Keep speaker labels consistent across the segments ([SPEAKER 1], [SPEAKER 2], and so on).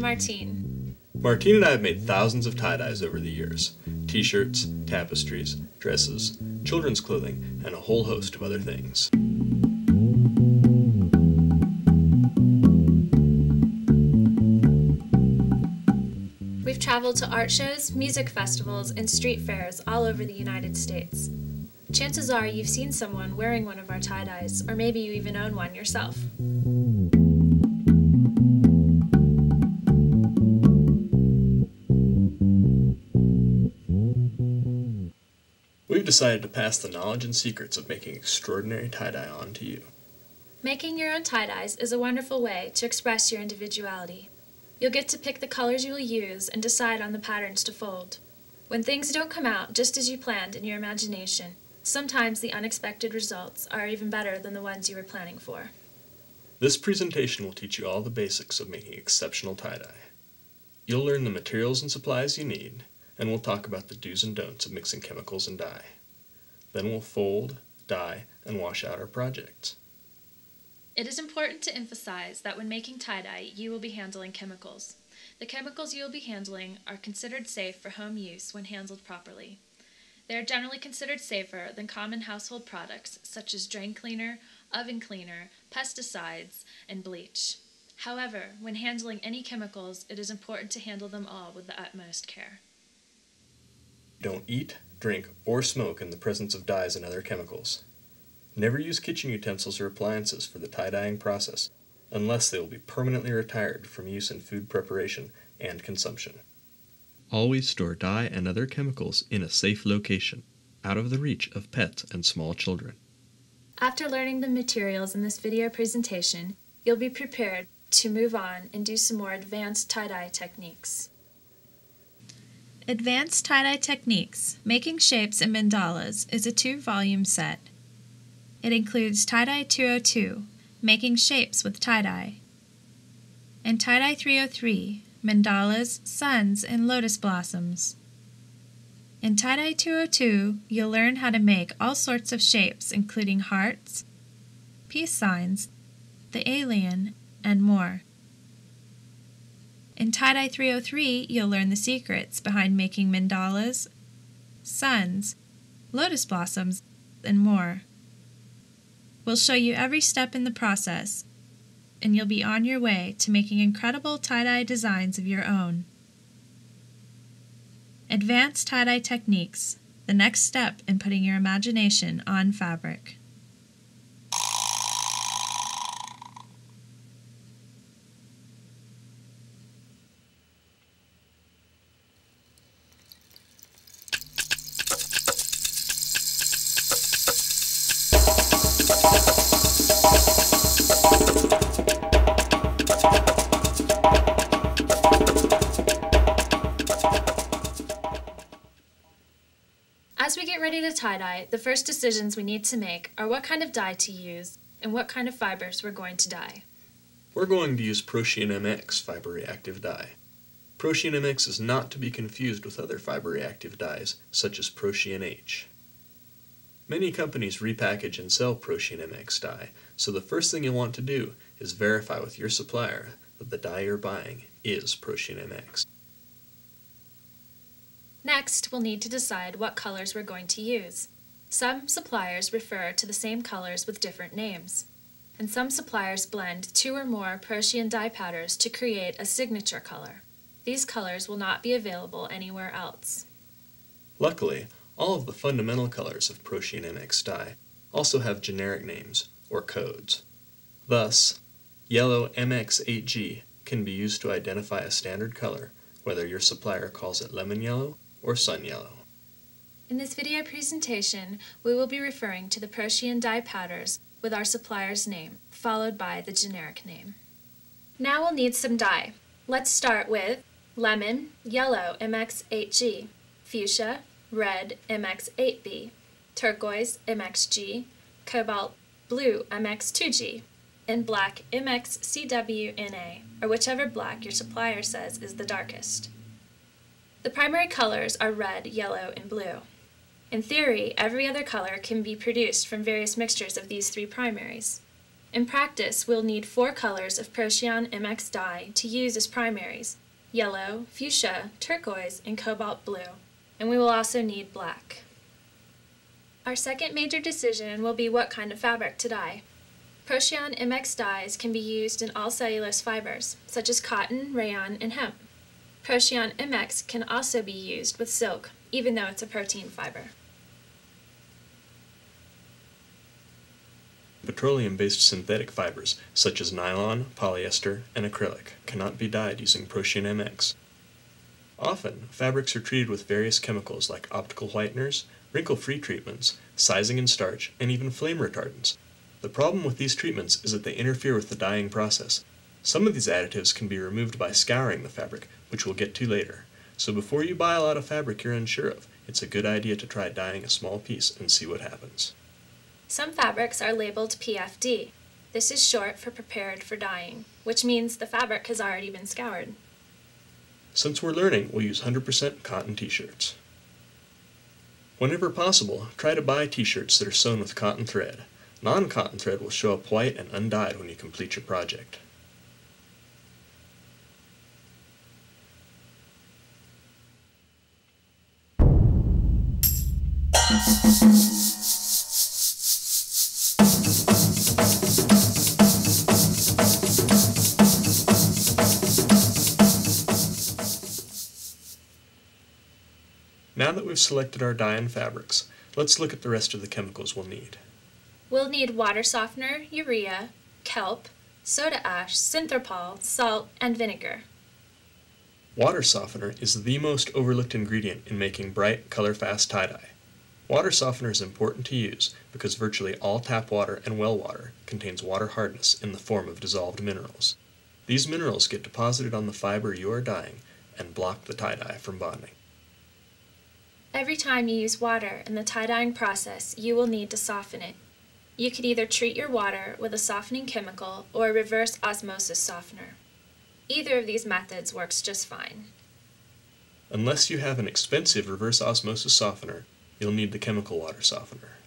[SPEAKER 1] Tom.
[SPEAKER 2] And I'm Martine.
[SPEAKER 1] Martine and I have made thousands of tie dyes over the years t shirts, tapestries, dresses, children's clothing, and a whole host of other things.
[SPEAKER 2] We've traveled to art shows, music festivals, and street fairs all over the United States. Chances are you've seen someone wearing one of our tie dyes, or maybe you even own one yourself.
[SPEAKER 1] We've decided to pass the knowledge and secrets of making extraordinary tie dye on to you.
[SPEAKER 2] Making your own tie dyes is a wonderful way to express your individuality. You'll get to pick the colors you will use and decide on the patterns to fold. When things don't come out just as you planned in your imagination, sometimes the unexpected results are even better than the ones you were planning for.
[SPEAKER 1] This presentation will teach you all the basics of making exceptional tie dye. You'll learn the materials and supplies you need, and we'll talk about the do's and don'ts of mixing chemicals and dye. Then we'll fold, dye, and wash out our projects.
[SPEAKER 2] It is important to emphasize that when making tie dye, you will be handling chemicals. The chemicals you will be handling are considered safe for home use when handled properly. They are generally considered safer than common household products such as drain cleaner, oven cleaner, pesticides, and bleach. However, when handling any chemicals, it is important to handle them all with the utmost care.
[SPEAKER 1] Don't eat, drink, or smoke in the presence of dyes and other chemicals. Never use kitchen utensils or appliances for the tie dyeing process unless they will be permanently retired from use in food preparation and consumption. Always store dye and other chemicals in a safe location, out of the reach of pets and small children.
[SPEAKER 2] After learning the materials in this video presentation, you'll be prepared to move on and do some more advanced tie-dye techniques. Advanced Tie-Dye Techniques Making Shapes and Mandalas is a two-volume set. It includes Tie-Dye 202, Making Shapes with Tie-Dye, and Tie-Dye 303, Mandalas, Suns, and Lotus Blossoms. In Tie-Dye 202, you'll learn how to make all sorts of shapes including hearts, peace signs, the alien, and more. In Tie-Dye 303, you'll learn the secrets behind making mandalas, suns, lotus blossoms, and more. We'll show you every step in the process, and you'll be on your way to making incredible tie-dye designs of your own. Advanced tie-dye techniques, the next step in putting your imagination on fabric. Tie-dye, the first decisions we need to make are what kind of dye to use and what kind of fibers we're going to dye.
[SPEAKER 1] We're going to use Procion MX fiber reactive dye. Procion MX is not to be confused with other fiber reactive dyes, such as Procion H. Many companies repackage and sell Procion MX dye, so the first thing you'll want to do is verify with your supplier that the dye you're buying is Procion MX.
[SPEAKER 2] Next, we'll need to decide what colors we're going to use. Some suppliers refer to the same colors with different names, and some suppliers blend two or more Procion dye powders to create a signature color. These colors will not be available anywhere else.
[SPEAKER 1] Luckily, all of the fundamental colors of Procion MX dye also have generic names, or codes. Thus, yellow MX8G can be used to identify a standard color, whether your supplier calls it lemon yellow or sun yellow.
[SPEAKER 2] In this video presentation, we will be referring to the Procion dye powders with our supplier's name, followed by the generic name. Now we'll need some dye. Let's start with lemon, yellow MX8G, fuchsia, red MX8B, turquoise MXG, cobalt blue MX2G, and black MXCWNA, or whichever black your supplier says is the darkest. The primary colors are red, yellow, and blue. In theory, every other color can be produced from various mixtures of these three primaries. In practice, we'll need four colors of Procion MX dye to use as primaries, yellow, fuchsia, turquoise, and cobalt blue, and we will also need black. Our second major decision will be what kind of fabric to dye. Procion MX dyes can be used in all cellulose fibers, such as cotton, rayon, and hemp. Procion MX can also be used with silk, even though it's a protein fiber.
[SPEAKER 1] Petroleum-based synthetic fibers, such as nylon, polyester, and acrylic, cannot be dyed using Procion MX. Often, fabrics are treated with various chemicals like optical whiteners, wrinkle-free treatments, sizing and starch, and even flame retardants. The problem with these treatments is that they interfere with the dyeing process. Some of these additives can be removed by scouring the fabric, which we'll get to later. So before you buy a lot of fabric you're unsure of, it's a good idea to try dyeing a small piece and see what happens.
[SPEAKER 2] Some fabrics are labeled PFD. This is short for prepared for dyeing, which means the fabric has already been scoured.
[SPEAKER 1] Since we're learning, we'll use 100% cotton t-shirts. Whenever possible, try to buy t-shirts that are sewn with cotton thread. Non-cotton thread will show up white and undyed when you complete your project. Now that we've selected our dye and fabrics, let's look at the rest of the chemicals we'll need.
[SPEAKER 2] We'll need water softener, urea, kelp, soda ash, synthrapol, salt, and vinegar.
[SPEAKER 1] Water softener is the most overlooked ingredient in making bright, color-fast tie-dye. Water softener is important to use because virtually all tap water and well water contains water hardness in the form of dissolved minerals. These minerals get deposited on the fiber you are dyeing and block the tie-dye from bonding.
[SPEAKER 2] Every time you use water in the tie-dyeing process, you will need to soften it. You could either treat your water with a softening chemical or a reverse osmosis softener. Either of these methods works just fine.
[SPEAKER 1] Unless you have an expensive reverse osmosis softener, you'll need the chemical water softener.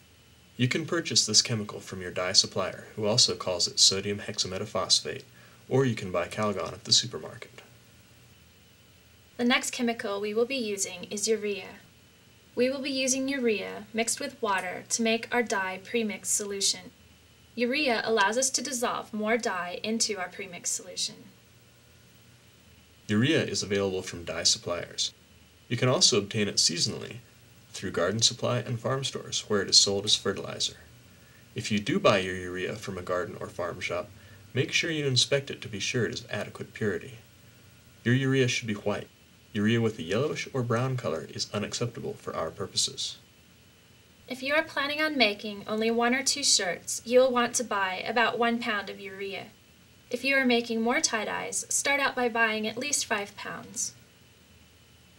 [SPEAKER 1] You can purchase this chemical from your dye supplier, who also calls it sodium hexametaphosphate, or you can buy Calgon at the supermarket.
[SPEAKER 2] The next chemical we will be using is urea. We will be using urea mixed with water to make our dye premix solution. Urea allows us to dissolve more dye into our premix solution.
[SPEAKER 1] Urea is available from dye suppliers. You can also obtain it seasonally through garden supply and farm stores where it is sold as fertilizer. If you do buy your urea from a garden or farm shop, make sure you inspect it to be sure it is adequate purity. Your urea should be white. Urea with a yellowish or brown color is unacceptable for our purposes.
[SPEAKER 2] If you are planning on making only one or two shirts, you will want to buy about one pound of urea. If you are making more tie-dyes, start out by buying at least five pounds.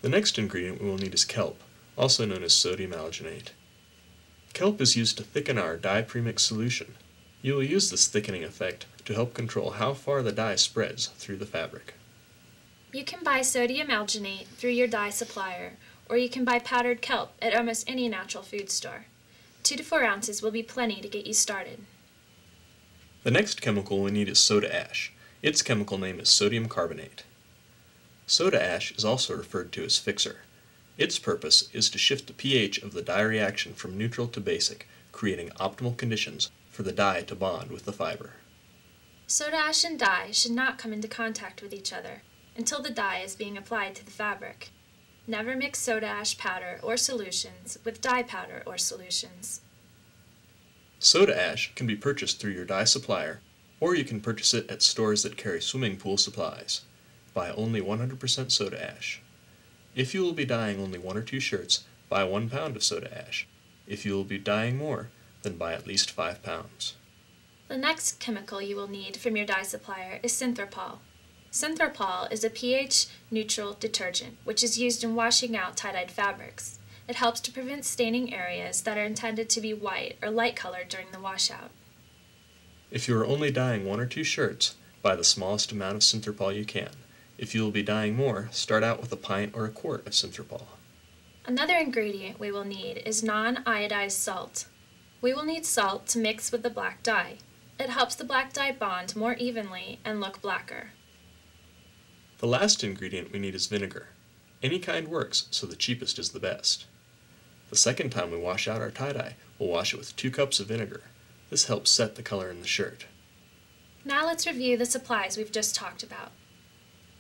[SPEAKER 1] The next ingredient we will need is kelp, also known as sodium alginate. Kelp is used to thicken our dye premix solution. You will use this thickening effect to help control how far the dye spreads through the fabric.
[SPEAKER 2] You can buy sodium alginate through your dye supplier, or you can buy powdered kelp at almost any natural food store. Two to four ounces will be plenty to get you started.
[SPEAKER 1] The next chemical we need is soda ash. Its chemical name is sodium carbonate. Soda ash is also referred to as fixer. Its purpose is to shift the pH of the dye reaction from neutral to basic, creating optimal conditions for the dye to bond with the fiber.
[SPEAKER 2] Soda ash and dye should not come into contact with each other until the dye is being applied to the fabric. Never mix soda ash powder or solutions with dye powder or solutions.
[SPEAKER 1] Soda ash can be purchased through your dye supplier, or you can purchase it at stores that carry swimming pool supplies. Buy only 100% soda ash. If you will be dyeing only one or two shirts, buy one pound of soda ash. If you will be dyeing more, then buy at least five pounds.
[SPEAKER 2] The next chemical you will need from your dye supplier is synthrapol. Synthrapol is a pH-neutral detergent, which is used in washing out tie-dyed fabrics. It helps to prevent staining areas that are intended to be white or light colored during the washout.
[SPEAKER 1] If you are only dyeing one or two shirts, buy the smallest amount of synthrapol you can. If you will be dyeing more, start out with a pint or a quart of synthrapol.
[SPEAKER 2] Another ingredient we will need is non-iodized salt. We will need salt to mix with the black dye. It helps the black dye bond more evenly and look blacker.
[SPEAKER 1] The last ingredient we need is vinegar. Any kind works, so the cheapest is the best. The second time we wash out our tie-dye, we'll wash it with 2 cups of vinegar. This helps set the color in the shirt.
[SPEAKER 2] Now let's review the supplies we've just talked about.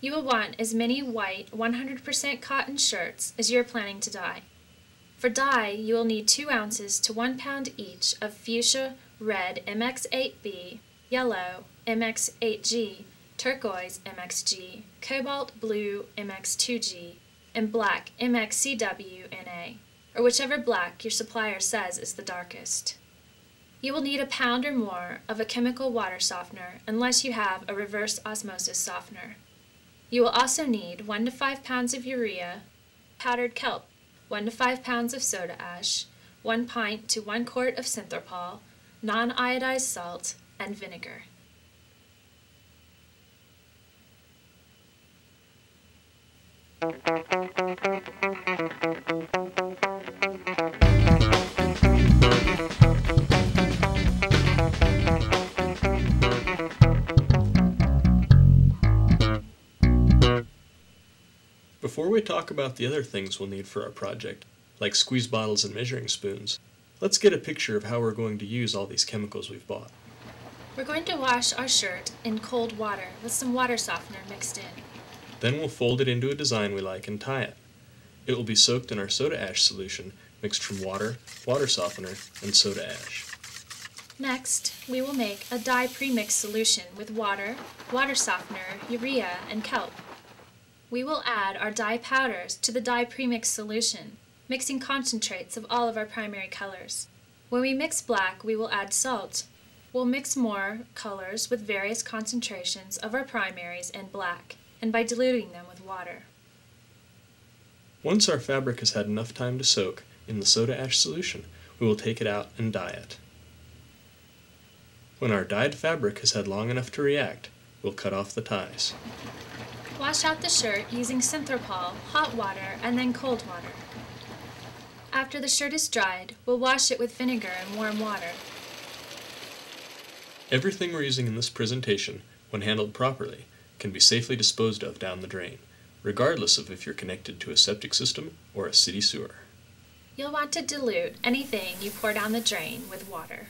[SPEAKER 2] You will want as many white 100% cotton shirts as you are planning to dye. For dye, you will need 2 ounces to 1 pound each of fuchsia red MX8B, yellow MX8G, turquoise MXG, cobalt blue MX2G, and black MXCWNA, or whichever black your supplier says is the darkest. You will need a pound or more of a chemical water softener unless you have a reverse osmosis softener. You will also need 1 to 5 pounds of urea, powdered kelp, 1 to 5 pounds of soda ash, 1 pint to 1 quart of synthrapol, non-iodized salt, and vinegar.
[SPEAKER 1] Before we talk about the other things we'll need for our project, like squeeze bottles and measuring spoons, let's get a picture of how we're going to use all these chemicals we've bought.
[SPEAKER 2] We're going to wash our shirt in cold water with some water softener mixed in.
[SPEAKER 1] Then we'll fold it into a design we like and tie it. It will be soaked in our soda ash solution mixed from water, water softener, and soda ash.
[SPEAKER 2] Next, we will make a dye premix solution with water, water softener, urea, and kelp. We will add our dye powders to the dye premix solution, mixing concentrates of all of our primary colors. When we mix black, we will add salt. We'll mix more colors with various concentrations of our primaries and black, and by diluting them with water.
[SPEAKER 1] Once our fabric has had enough time to soak in the soda ash solution, we will take it out and dye it. When our dyed fabric has had long enough to react, we'll cut off the ties.
[SPEAKER 2] Wash out the shirt using Synthrapol, hot water, and then cold water. After the shirt is dried, we'll wash it with vinegar and warm water.
[SPEAKER 1] Everything we're using in this presentation, when handled properly, can be safely disposed of down the drain, regardless of if you're connected to a septic system or a city sewer.
[SPEAKER 2] You'll want to dilute anything you pour down the drain with water.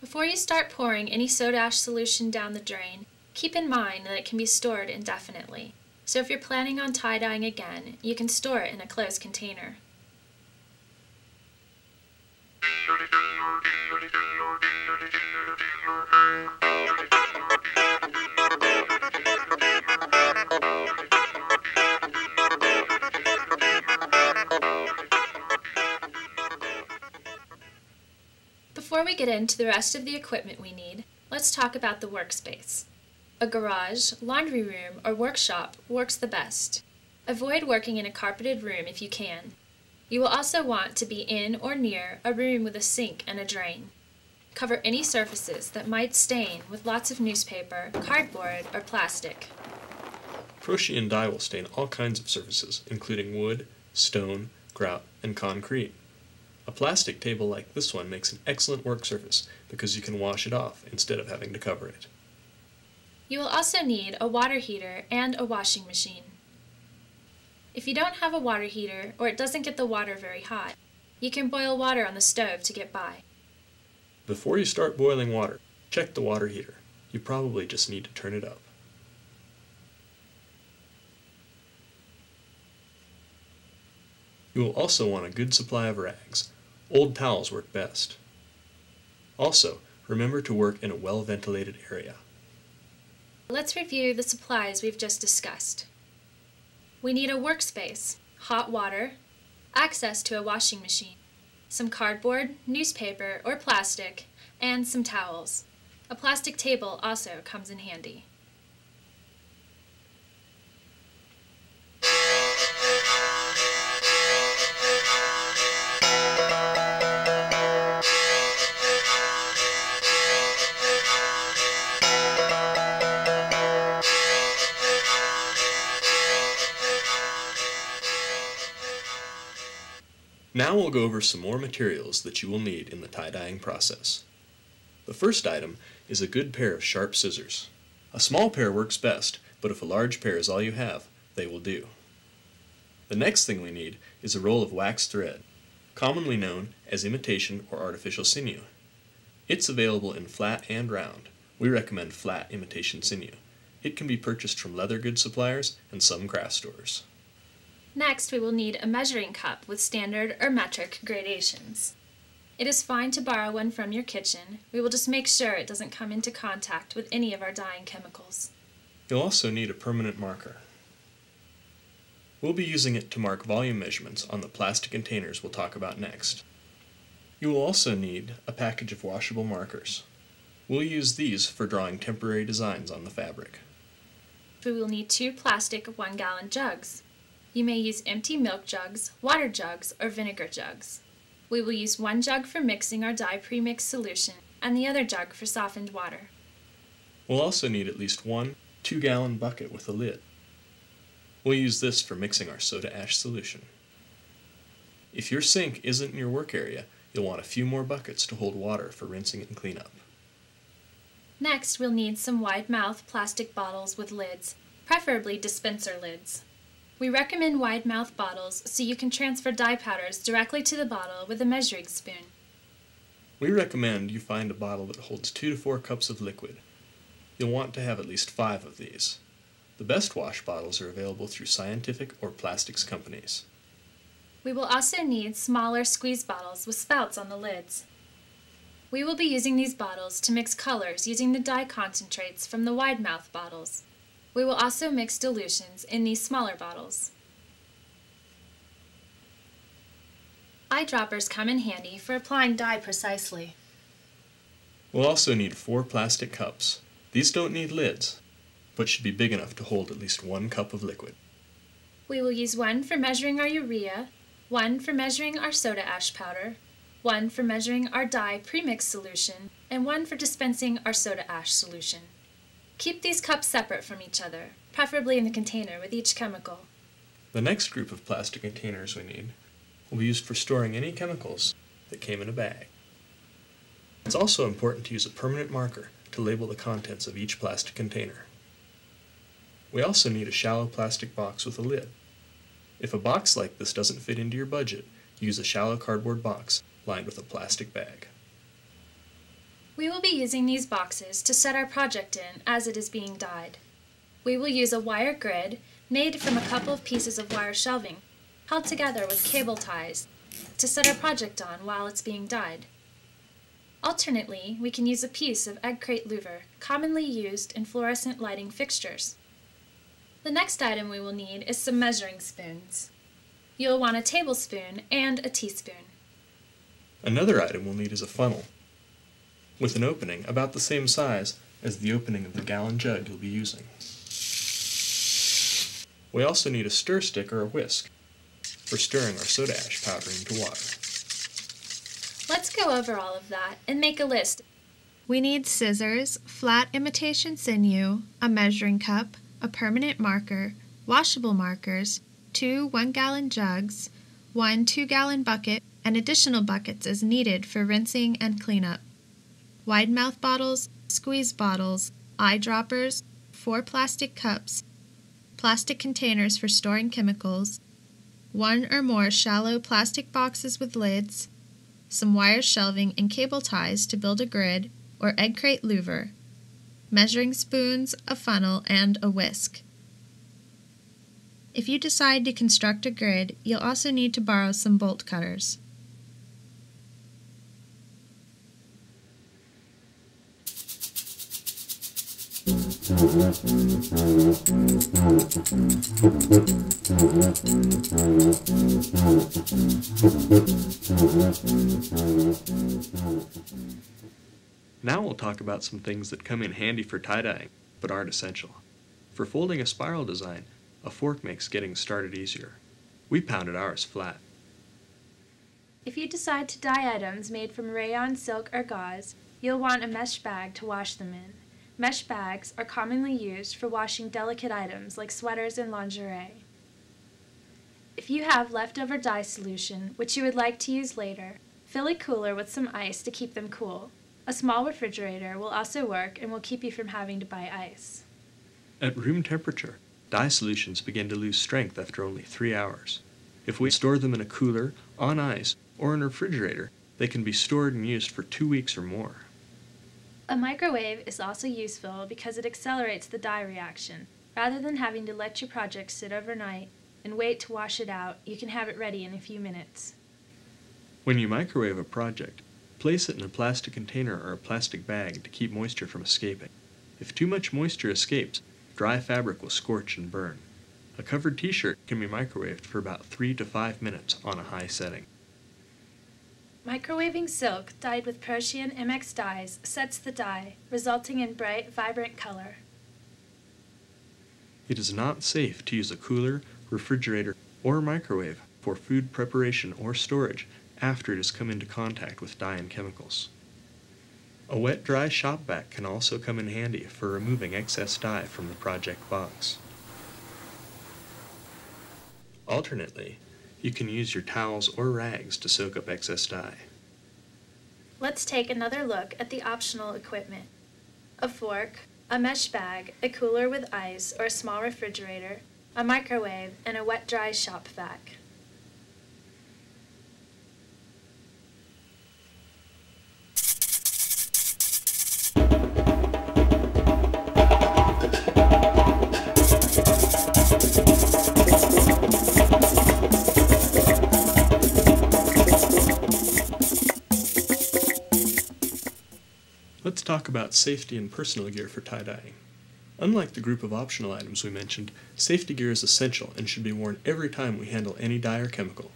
[SPEAKER 2] Before you start pouring any soda ash solution down the drain, keep in mind that it can be stored indefinitely. So if you're planning on tie-dyeing again, you can store it in a closed container. Before we get into the rest of the equipment we need, let's talk about the workspace. A garage, laundry room, or workshop works the best. Avoid working in a carpeted room if you can. You will also want to be in or near a room with a sink and a drain. Cover any surfaces that might stain with lots of newspaper, cardboard, or plastic.
[SPEAKER 1] Procion dye will stain all kinds of surfaces, including wood, stone, grout, and concrete. A plastic table like this one makes an excellent work surface because you can wash it off instead of having to cover it.
[SPEAKER 2] You will also need a water heater and a washing machine. If you don't have a water heater or it doesn't get the water very hot, you can boil water on the stove to get by.
[SPEAKER 1] Before you start boiling water, check the water heater. You probably just need to turn it up. You will also want a good supply of rags. Old towels work best. Also, remember to work in a well-ventilated area.
[SPEAKER 2] Let's review the supplies we've just discussed. We need a workspace, hot water, access to a washing machine, some cardboard, newspaper, or plastic, and some towels. A plastic table also comes in handy.
[SPEAKER 1] Now we'll go over some more materials that you will need in the tie-dyeing process. The first item is a good pair of sharp scissors. A small pair works best, but if a large pair is all you have, they will do. The next thing we need is a roll of wax thread, commonly known as imitation or artificial sinew. It's available in flat and round. We recommend flat imitation sinew. It can be purchased from leather goods suppliers and some craft stores.
[SPEAKER 2] Next, we will need a measuring cup with standard or metric gradations. It is fine to borrow one from your kitchen. We will just make sure it doesn't come into contact with any of our dyeing chemicals.
[SPEAKER 1] You'll also need a permanent marker. We'll be using it to mark volume measurements on the plastic containers we'll talk about next. You will also need a package of washable markers. We'll use these for drawing temporary designs on the fabric.
[SPEAKER 2] We will need two plastic one gallon jugs. You may use empty milk jugs, water jugs, or vinegar jugs. We will use one jug for mixing our dye premix solution and the other jug for softened water.
[SPEAKER 1] We'll also need at least one two gallon bucket with a lid. We'll use this for mixing our soda ash solution. If your sink isn't in your work area, you'll want a few more buckets to hold water for rinsing and cleanup.
[SPEAKER 2] Next, we'll need some wide mouth plastic bottles with lids, preferably dispenser lids. We recommend wide mouth bottles so you can transfer dye powders directly to the bottle with a measuring spoon.
[SPEAKER 1] We recommend you find a bottle that holds 2 to 4 cups of liquid. You'll want to have at least 5 of these. The best wash bottles are available through scientific or plastics companies.
[SPEAKER 2] We will also need smaller squeeze bottles with spouts on the lids. We will be using these bottles to mix colors using the dye concentrates from the wide mouth bottles. We will also mix dilutions in these smaller bottles. Eyedroppers come in handy for applying dye precisely.
[SPEAKER 1] We'll also need four plastic cups. These don't need lids, but should be big enough to hold at least one cup of liquid.
[SPEAKER 2] We will use one for measuring our urea, one for measuring our soda ash powder, one for measuring our dye premix solution, and one for dispensing our soda ash solution. Keep these cups separate from each other, preferably in the container with each chemical.
[SPEAKER 1] The next group of plastic containers we need will be used for storing any chemicals that came in a bag. It's also important to use a permanent marker to label the contents of each plastic container. We also need a shallow plastic box with a lid. If a box like this doesn't fit into your budget, use a shallow cardboard box lined with a plastic bag.
[SPEAKER 2] We will be using these boxes to set our project in as it is being dyed. We will use a wire grid made from a couple of pieces of wire shelving held together with cable ties to set our project on while it's being dyed. Alternately, we can use a piece of egg crate louver commonly used in fluorescent lighting fixtures. The next item we will need is some measuring spoons. You'll want a tablespoon and a teaspoon.
[SPEAKER 1] Another item we'll need is a funnel, with an opening about the same size as the opening of the gallon jug you'll be using. We also need a stir stick or a whisk for stirring our soda ash powder into water.
[SPEAKER 2] Let's go over all of that and make a list.
[SPEAKER 3] We need scissors, flat imitation sinew, a measuring cup, a permanent marker, washable markers, two one gallon jugs, one two gallon bucket, and additional buckets as needed for rinsing and cleanup. Wide mouth bottles, squeeze bottles, eyedroppers, four plastic cups, plastic containers for storing chemicals, one or more shallow plastic boxes with lids, some wire shelving and cable ties to build a grid or egg crate louver, measuring spoons, a funnel, and a whisk. If you decide to construct a grid, you'll also need to borrow some bolt cutters.
[SPEAKER 1] Now we'll talk about some things that come in handy for tie-dyeing, but aren't essential. For folding a spiral design, a fork makes getting started easier. We pounded ours flat.
[SPEAKER 2] If you decide to dye items made from rayon, silk, or gauze, you'll want a mesh bag to wash them in. Mesh bags are commonly used for washing delicate items like sweaters and lingerie. If you have leftover dye solution, which you would like to use later, fill a cooler with some ice to keep them cool. A small refrigerator will also work and will keep you from having to buy ice.
[SPEAKER 1] At room temperature, dye solutions begin to lose strength after only three hours. If we store them in a cooler, on ice, or in a refrigerator, they can be stored and used for two weeks or more.
[SPEAKER 2] A microwave is also useful because it accelerates the dye reaction. Rather than having to let your project sit overnight and wait to wash it out, you can have it ready in a few minutes.
[SPEAKER 1] When you microwave a project, place it in a plastic container or a plastic bag to keep moisture from escaping. If too much moisture escapes, dry fabric will scorch and burn. A covered t-shirt can be microwaved for about 3 to 5 minutes on a high setting.
[SPEAKER 2] Microwaving silk dyed with Procion MX dyes sets the dye, resulting in bright, vibrant color.
[SPEAKER 1] It is not safe to use a cooler, refrigerator, or microwave for food preparation or storage after it has come into contact with dye and chemicals. A wet-dry shop vac can also come in handy for removing excess dye from the project box. Alternately, you can use your towels or rags to soak up excess dye.
[SPEAKER 2] Let's take another look at the optional equipment. A fork, a mesh bag, a cooler with ice or a small refrigerator, a microwave, and a wet-dry shop vac.
[SPEAKER 1] Talk about safety and personal gear for tie-dyeing. Unlike the group of optional items we mentioned, safety gear is essential and should be worn every time we handle any dye or chemical.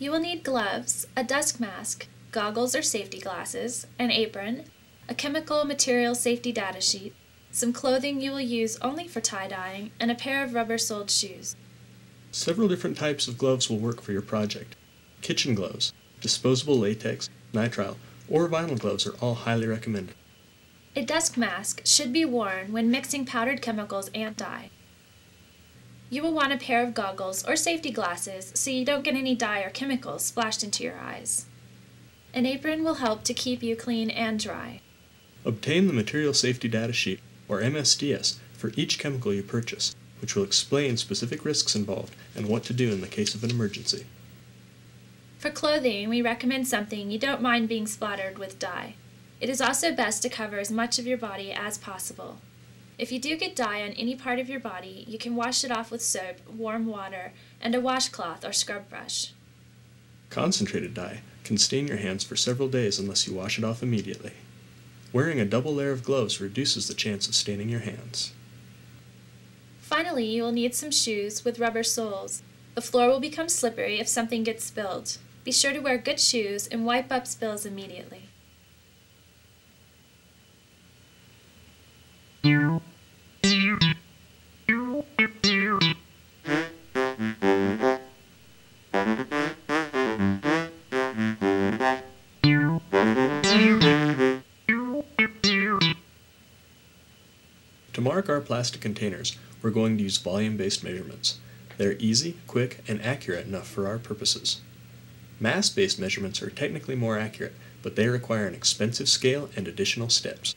[SPEAKER 2] You will need gloves, a dust mask, goggles or safety glasses, an apron, a chemical material safety data sheet, some clothing you will use only for tie-dyeing, and a pair of rubber-soled shoes.
[SPEAKER 1] Several different types of gloves will work for your project. Kitchen gloves, disposable latex, nitrile, or vinyl gloves are all highly recommended.
[SPEAKER 2] A dust mask should be worn when mixing powdered chemicals and dye. You will want a pair of goggles or safety glasses so you don't get any dye or chemicals splashed into your eyes. An apron will help to keep you clean and dry.
[SPEAKER 1] Obtain the Material Safety Data Sheet, or MSDS, for each chemical you purchase, which will explain specific risks involved and what to do in the case of an emergency.
[SPEAKER 2] For clothing, we recommend something you don't mind being splattered with dye. It is also best to cover as much of your body as possible. If you do get dye on any part of your body, you can wash it off with soap, warm water, and a washcloth or scrub brush.
[SPEAKER 1] Concentrated dye can stain your hands for several days unless you wash it off immediately. Wearing a double layer of gloves reduces the chance of staining your hands.
[SPEAKER 2] Finally, you will need some shoes with rubber soles. The floor will become slippery if something gets spilled. Be sure to wear good shoes and wipe up spills immediately.
[SPEAKER 1] Our plastic containers, we're going to use volume-based measurements. They're easy, quick, and accurate enough for our purposes. Mass-based measurements are technically more accurate, but they require an expensive scale and additional steps.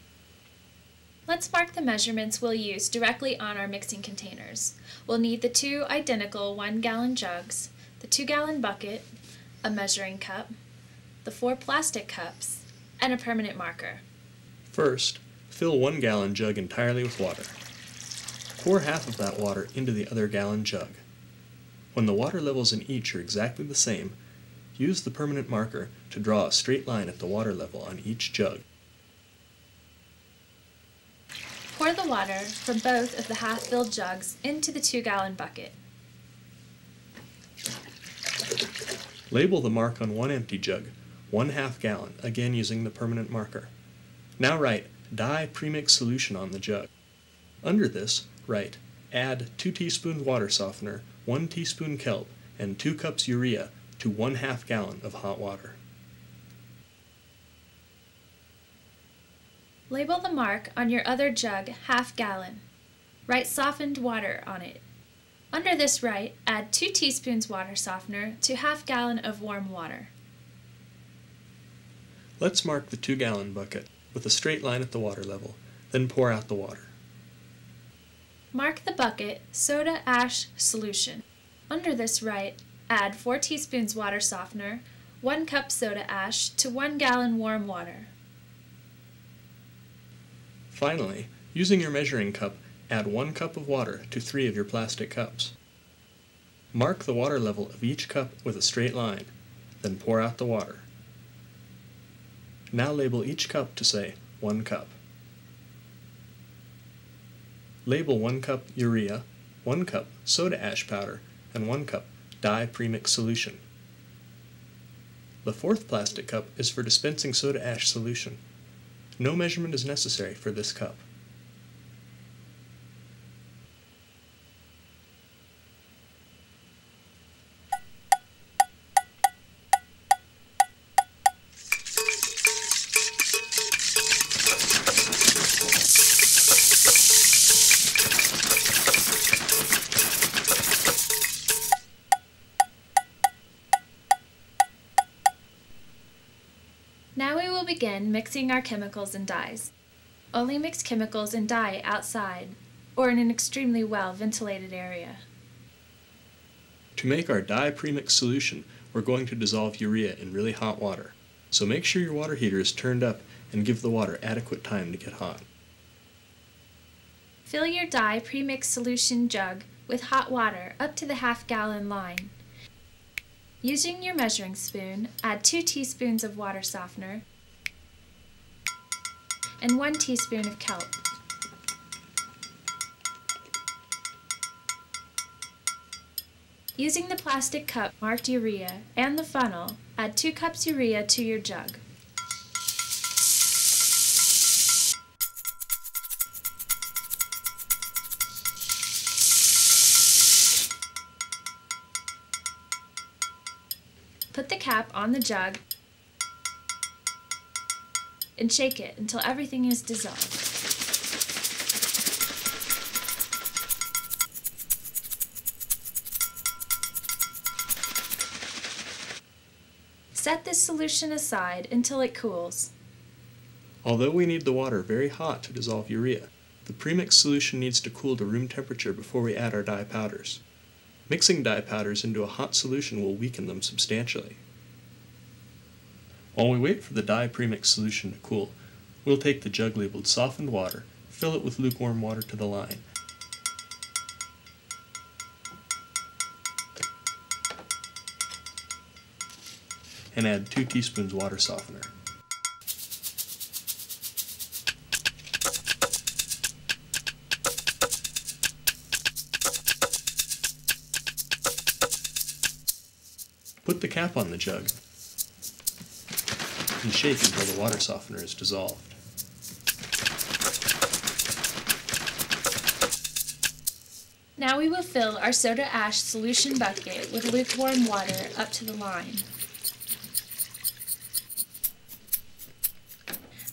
[SPEAKER 2] Let's mark the measurements we'll use directly on our mixing containers. We'll need the two identical one gallon jugs, the two gallon bucket, a measuring cup, the four plastic cups, and a permanent marker.
[SPEAKER 1] First, fill one gallon jug entirely with water. Pour half of that water into the other gallon jug. When the water levels in each are exactly the same, use the permanent marker to draw a straight line at the water level on each jug.
[SPEAKER 2] Pour the water from both of the half-filled jugs into the two-gallon bucket.
[SPEAKER 1] Label the mark on one empty jug, one half gallon, again using the permanent marker. Now write dye premix solution on the jug. Under this, write add 2 teaspoons water softener, 1 teaspoon kelp, and 2 cups urea to 1 half gallon of hot water.
[SPEAKER 2] Label the mark on your other jug half gallon. Write softened water on it. Under this write, add 2 teaspoons water softener to half gallon of warm water.
[SPEAKER 1] Let's mark the 2 gallon bucket with a straight line at the water level, then pour out the water.
[SPEAKER 2] Mark the bucket soda ash solution. Under this write, add 4 teaspoons water softener, 1 cup soda ash to 1 gallon warm water.
[SPEAKER 1] Finally, using your measuring cup, add 1 cup of water to 3 of your plastic cups. Mark the water level of each cup with a straight line, then pour out the water. Now label each cup to say 1 cup. Label 1 cup urea, 1 cup soda ash powder, and 1 cup dye premix solution. The fourth plastic cup is for dispensing soda ash solution. No measurement is necessary for this cup.
[SPEAKER 2] Mixing our chemicals and dyes. Only mix chemicals and dye outside or in an extremely well ventilated area.
[SPEAKER 1] To make our dye premix solution, we're going to dissolve urea in really hot water. So make sure your water heater is turned up and give the water adequate time to get hot.
[SPEAKER 2] Fill your dye premix solution jug with hot water up to the half gallon line. Using your measuring spoon, add 2 teaspoons of water softener and 1 teaspoon of kelp. Using the plastic cup marked urea and the funnel, add 2 cups urea to your jug. Put the cap on the jug and shake it until everything is dissolved. Set this solution aside until it cools.
[SPEAKER 1] Although we need the water very hot to dissolve urea, the premix solution needs to cool to room temperature before we add our dye powders. Mixing dye powders into a hot solution will weaken them substantially. While we wait for the dye premix solution to cool, we'll take the jug labeled softened water, fill it with lukewarm water to the line. And add 2 teaspoons water softener. Put the cap on the jug and shake until the water softener is dissolved.
[SPEAKER 2] Now we will fill our soda ash solution bucket with lukewarm water up to the line.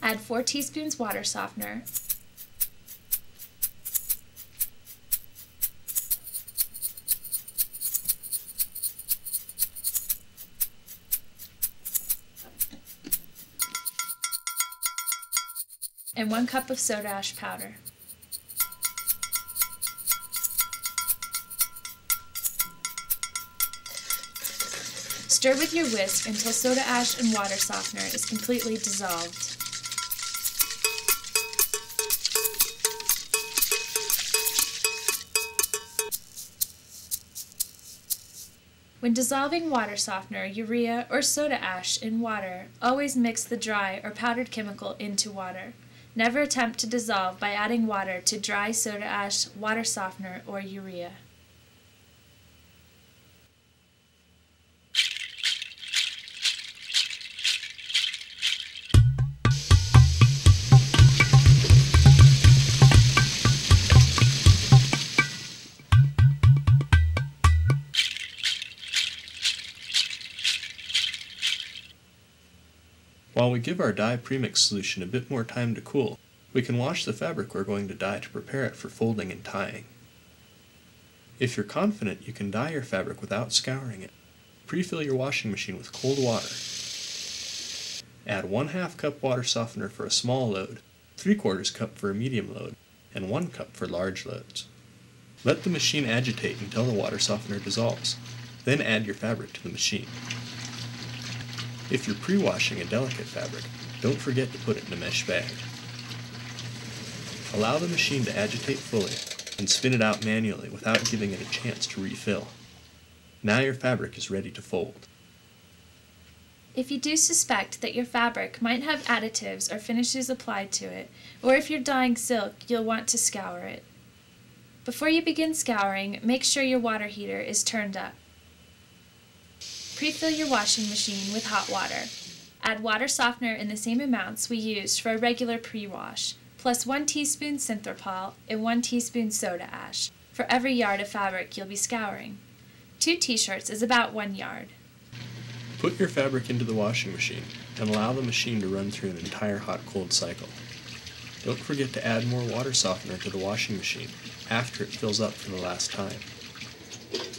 [SPEAKER 2] Add 4 teaspoons water softener and 1 cup of soda ash powder. Stir with your whisk until soda ash and water softener is completely dissolved. When dissolving water softener, urea, or soda ash in water, always mix the dry or powdered chemical into water. Never attempt to dissolve by adding water to dry soda ash, water softener, or urea.
[SPEAKER 1] While we give our dye premix solution a bit more time to cool, we can wash the fabric we're going to dye to prepare it for folding and tying. If you're confident you can dye your fabric without scouring it, pre-fill your washing machine with cold water. Add 1 half cup water softener for a small load, 3 quarters cup for a medium load, and 1 cup for large loads. Let the machine agitate until the water softener dissolves. Then add your fabric to the machine. If you're pre-washing a delicate fabric, don't forget to put it in a mesh bag. Allow the machine to agitate fully and spin it out manually without giving it a chance to refill. Now your fabric is ready to fold.
[SPEAKER 2] If you do suspect that your fabric might have additives or finishes applied to it, or if you're dyeing silk, you'll want to scour it. Before you begin scouring, make sure your water heater is turned up. Pre-fill your washing machine with hot water. Add water softener in the same amounts we used for a regular pre-wash, plus 1 teaspoon Synthrapol and 1 teaspoon soda ash for every yard of fabric you'll be scouring. Two t-shirts is about one yard.
[SPEAKER 1] Put your fabric into the washing machine and allow the machine to run through an entire hot-cold cycle. Don't forget to add more water softener to the washing machine after it fills up for the last time.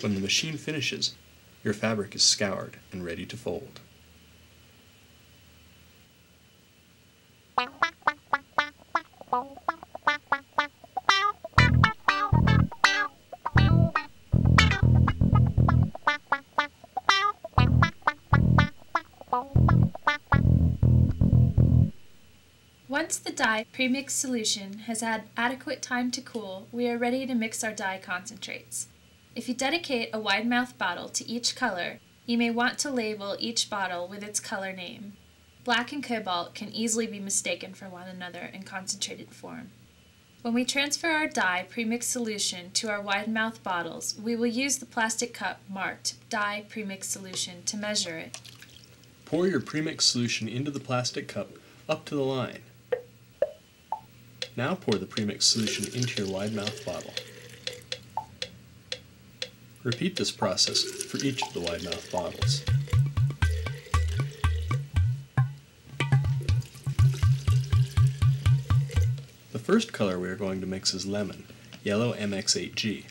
[SPEAKER 1] When the machine finishes, your fabric is scoured and ready to fold.
[SPEAKER 2] Once the dye premix solution has had adequate time to cool, we are ready to mix our dye concentrates. If you dedicate a wide mouth bottle to each color, you may want to label each bottle with its color name. Black and cobalt can easily be mistaken for one another in concentrated form. When we transfer our dye premix solution to our wide mouth bottles, we will use the plastic cup marked dye premix solution to measure it.
[SPEAKER 1] Pour your premix solution into the plastic cup up to the line. Now pour the premix solution into your wide mouth bottle. Repeat this process for each of the wide mouth bottles. The first color we are going to mix is lemon, yellow MX8G.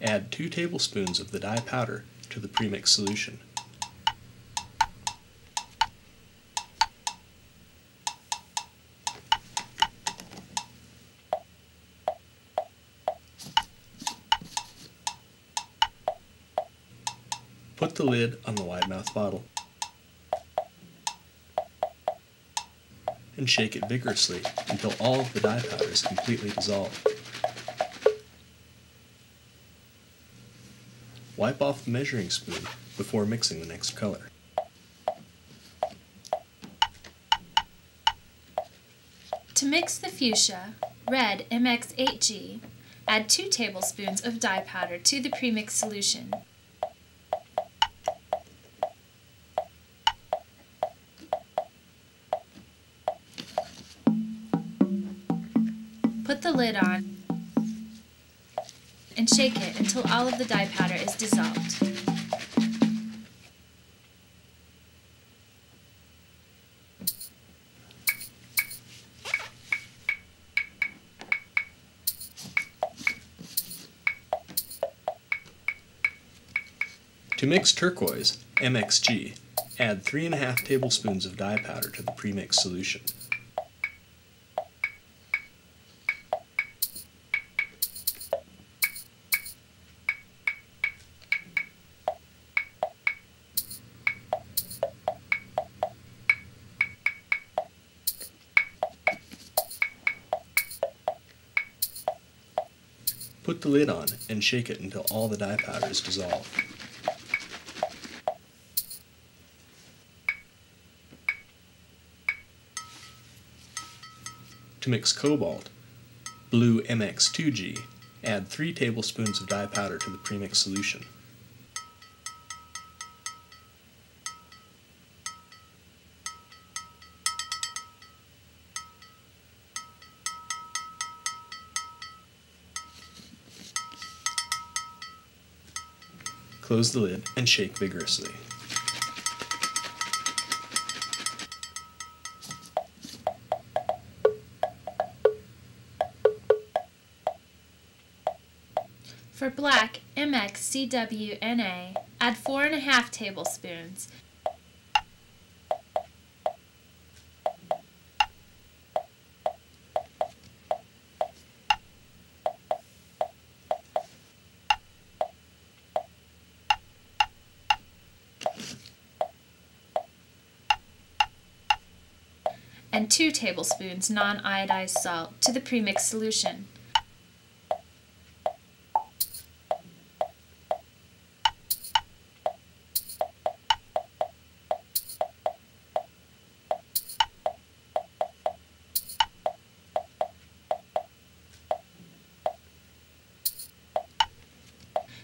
[SPEAKER 1] Add 2 tablespoons of the dye powder to the premix solution. Put the lid on the wide mouth bottle and shake it vigorously until all of the dye powder is completely dissolved. Wipe off the measuring spoon before mixing the next color.
[SPEAKER 2] To mix the fuchsia, red MX8G, add 2 tablespoons of dye powder to the premix solution. Shake it until all of the dye powder is dissolved.
[SPEAKER 1] To mix turquoise, MXG, add 3.5 tablespoons of dye powder to the premix solution. Lid on and shake it until all the dye powder is dissolved. To mix cobalt, blue MX2G, add 3 tablespoons of dye powder to the premix solution. Close the lid and shake vigorously.
[SPEAKER 2] For black MXCWNA, add 4.5 tablespoons. And 2 tablespoons non-iodized salt to the premixed solution.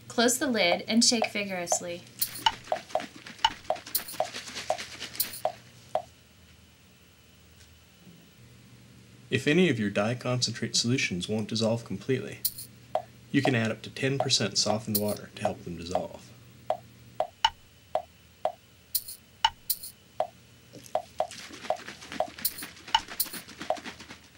[SPEAKER 2] Close the lid and shake vigorously.
[SPEAKER 1] If any of your dye concentrate solutions won't dissolve completely, you can add up to 10% softened water to help them dissolve.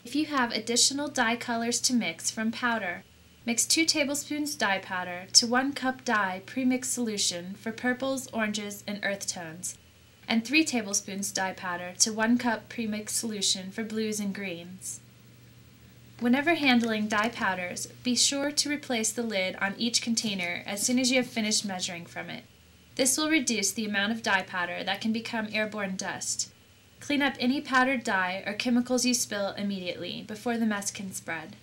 [SPEAKER 2] If you have additional dye colors to mix from powder, mix 2 tablespoons dye powder to 1 cup dye premixed solution for purples, oranges, and earth tones and 3 tablespoons dye powder to 1 cup premixed solution for blues and greens. Whenever handling dye powders, be sure to replace the lid on each container as soon as you have finished measuring from it. This will reduce the amount of dye powder that can become airborne dust. Clean up any powdered dye or chemicals you spill immediately before the mess can spread.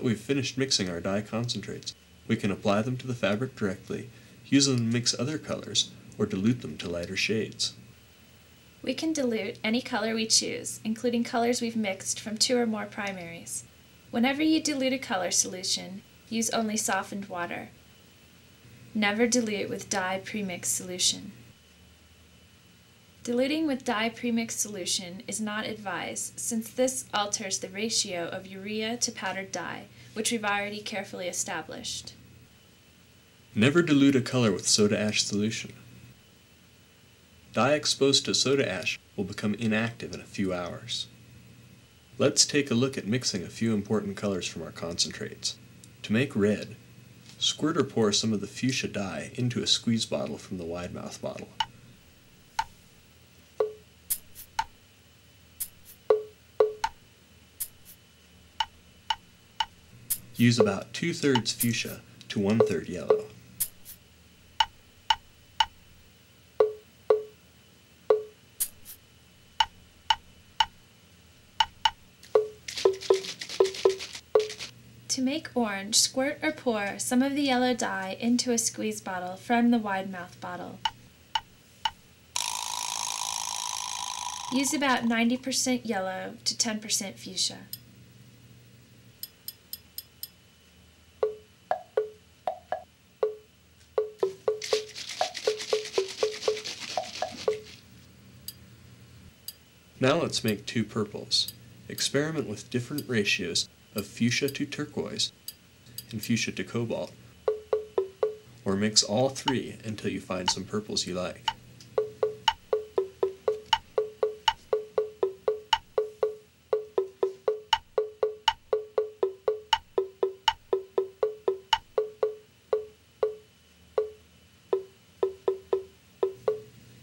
[SPEAKER 1] That we've finished mixing our dye concentrates, we can apply them to the fabric directly, use them to mix other colors, or dilute them to lighter shades.
[SPEAKER 2] We can dilute any color we choose, including colors we've mixed from two or more primaries. Whenever you dilute a color solution, use only softened water. Never dilute with dye premixed solution. Diluting with dye-premix solution is not advised since this alters the ratio of urea to powdered dye, which we've already carefully established.
[SPEAKER 1] Never dilute a color with soda ash solution. Dye exposed to soda ash will become inactive in a few hours. Let's take a look at mixing a few important colors from our concentrates. To make red, squirt or pour some of the fuchsia dye into a squeeze bottle from the wide mouth bottle. Use about two-thirds fuchsia to one-third yellow.
[SPEAKER 2] To make orange, squirt or pour some of the yellow dye into a squeeze bottle from the wide mouth bottle. Use about 90% yellow to 10% fuchsia.
[SPEAKER 1] Now let's make two purples. Experiment with different ratios of fuchsia to turquoise and fuchsia to cobalt, or mix all three until you find some purples you like.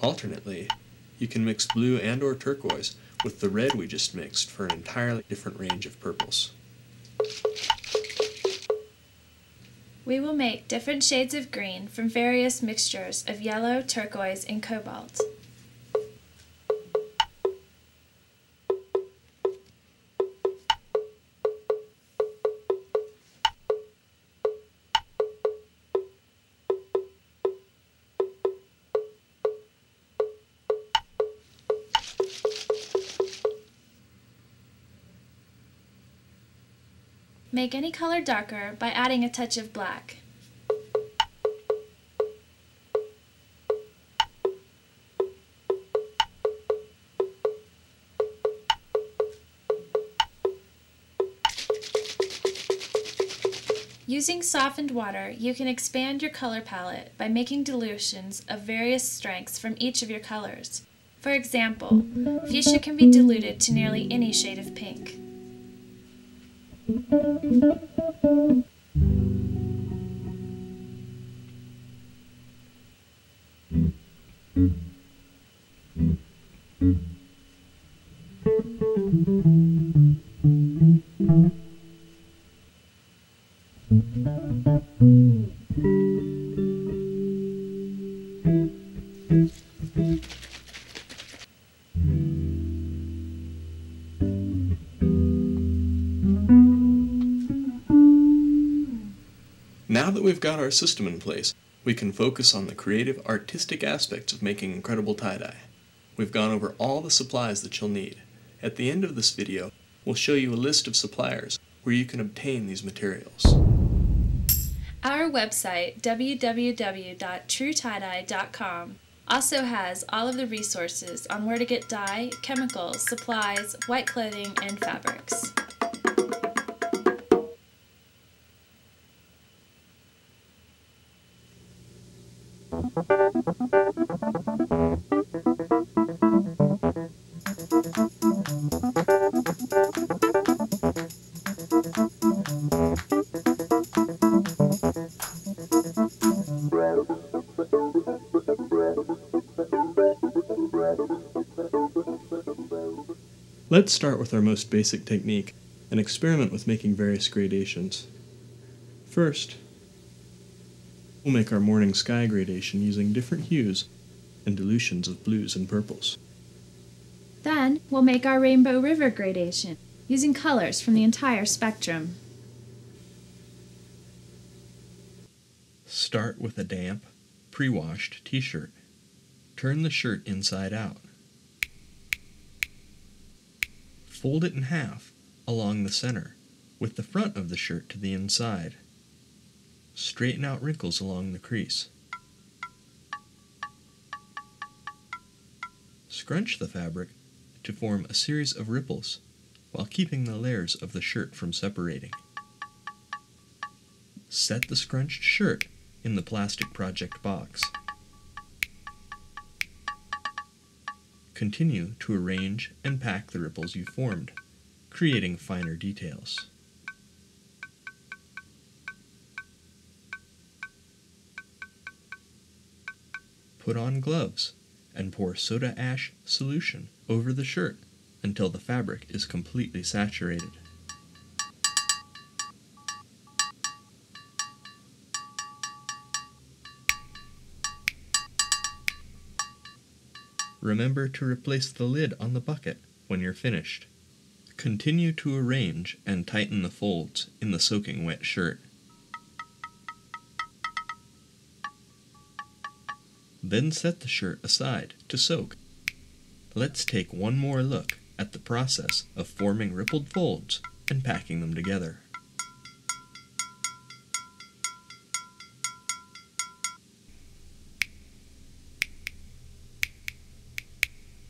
[SPEAKER 1] Alternately, you can mix blue and or turquoise with the red we just mixed for an entirely different range of purples.
[SPEAKER 2] We will make different shades of green from various mixtures of yellow, turquoise, and cobalt. Make any color darker by adding a touch of black.
[SPEAKER 4] Using softened water, you can expand your color palette by making dilutions of various strengths from each of your colors. For example, fuchsia can be diluted to nearly any shade of pink.
[SPEAKER 1] Now that we've got our system in place, we can focus on the creative, artistic aspects of making incredible tie-dye. We've gone over all the supplies that you'll need. At the end of this video, we'll show you a list of suppliers where you can obtain these materials.
[SPEAKER 4] Our website, www.truetiedye.com, also has all of the resources on where to get dye, chemicals, supplies, white clothing, and fabrics.
[SPEAKER 1] Let's start with our most basic technique and experiment with making various gradations. First, we'll make our morning sky gradation using different hues and dilutions of blues and purples.
[SPEAKER 4] Then we'll make our rainbow river gradation using colors from the entire spectrum.
[SPEAKER 1] Start with a damp, pre-washed t-shirt. Turn the shirt inside out. Fold it in half along the center, with the front of the shirt to the inside. Straighten out wrinkles along the crease. Scrunch the fabric to form a series of ripples while keeping the layers of the shirt from separating. Set the scrunched shirt in the plastic project box. Continue to arrange and pack the ripples you formed, creating finer details. Put on gloves and pour soda ash solution over the shirt until the fabric is completely saturated. Remember to replace the lid on the bucket when you're finished. Continue to arrange and tighten the folds in the soaking wet shirt. Then set the shirt aside to soak. Let's take one more look at the process of forming rippled folds and packing them together.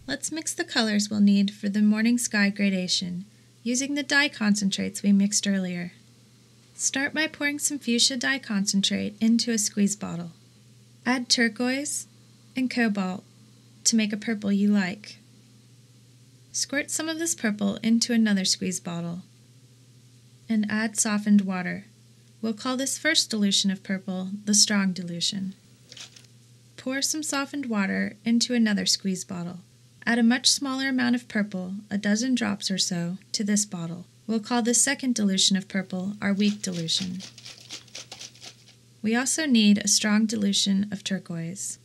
[SPEAKER 2] Let's mix the colors we'll need for the morning sky gradation using the dye concentrates we mixed earlier. Start by pouring some fuchsia dye concentrate into a squeeze bottle. Add turquoise and cobalt to make a purple you like. Squirt some of this purple into another squeeze bottle and add softened water. We'll call this first dilution of purple the strong dilution. Pour some softened water into another squeeze bottle. Add a much smaller amount of purple, a dozen drops or so, to this bottle. We'll call this second dilution of purple our weak dilution. We also need a strong dilution of turquoise.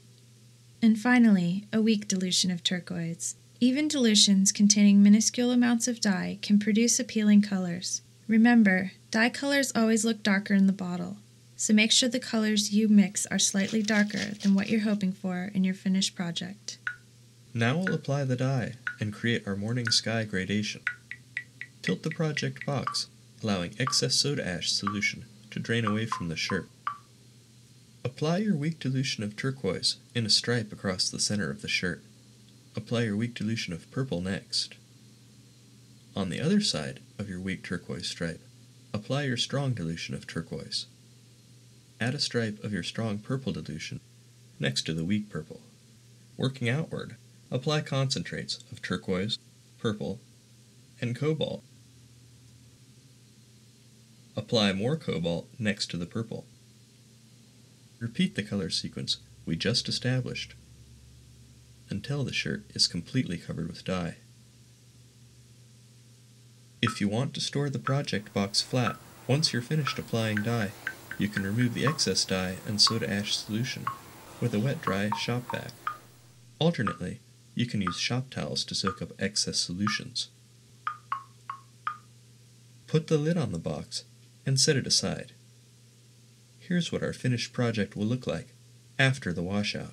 [SPEAKER 2] And finally, a weak dilution of turquoise. Even dilutions containing minuscule amounts of dye can produce appealing colors. Remember, dye colors always look darker in the bottle, so make sure the colors you mix are slightly darker than what you're hoping for in your finished project.
[SPEAKER 1] Now we'll apply the dye and create our morning sky gradation. Tilt the project box, allowing excess soda ash solution to drain away from the shirt. Apply your weak dilution of turquoise in a stripe across the center of the shirt. Apply your weak dilution of purple next. On the other side of your weak turquoise stripe, apply your strong dilution of turquoise. Add a stripe of your strong purple dilution next to the weak purple. Working outward, apply concentrates of turquoise, purple, and cobalt. Apply more cobalt next to the purple. Repeat the color sequence we just established until the shirt is completely covered with dye. If you want to store the project box flat, once you're finished applying dye, you can remove the excess dye and soda ash solution with a wet dry shop vac. Alternately, you can use shop towels to soak up excess solutions. Put the lid on the box and set it aside. Here's what our finished project will look like after the washout.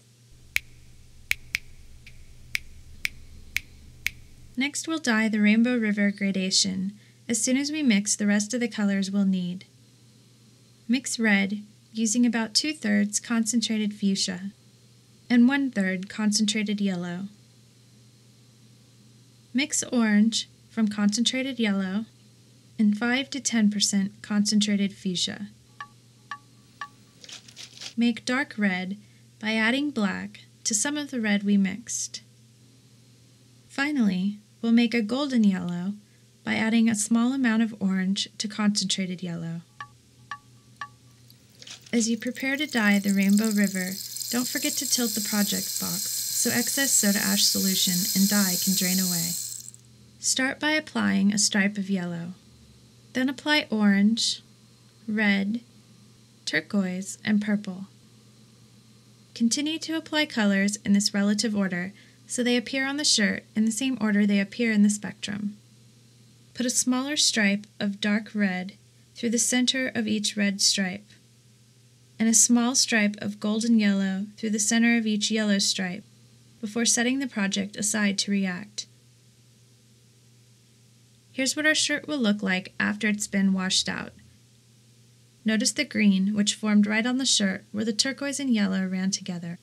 [SPEAKER 2] Next we'll dye the Rainbow River gradation as soon as we mix the rest of the colors we'll need. Mix red using about two thirds concentrated fuchsia and one third concentrated yellow. Mix orange from concentrated yellow and 5 to 10% concentrated fuchsia. Make dark red by adding black to some of the red we mixed. Finally, we'll make a golden yellow by adding a small amount of orange to concentrated yellow. As you prepare to dye the Rainbow River, don't forget to tilt the project box so excess soda ash solution and dye can drain away. Start by applying a stripe of yellow. Then apply orange, red, turquoise, and purple. Continue to apply colors in this relative order so they appear on the shirt in the same order they appear in the spectrum. Put a smaller stripe of dark red through the center of each red stripe and a small stripe of golden yellow through the center of each yellow stripe before setting the project aside to react. Here's what our shirt will look like after it's been washed out. Notice the green, which formed right on the shirt where the turquoise and yellow ran together.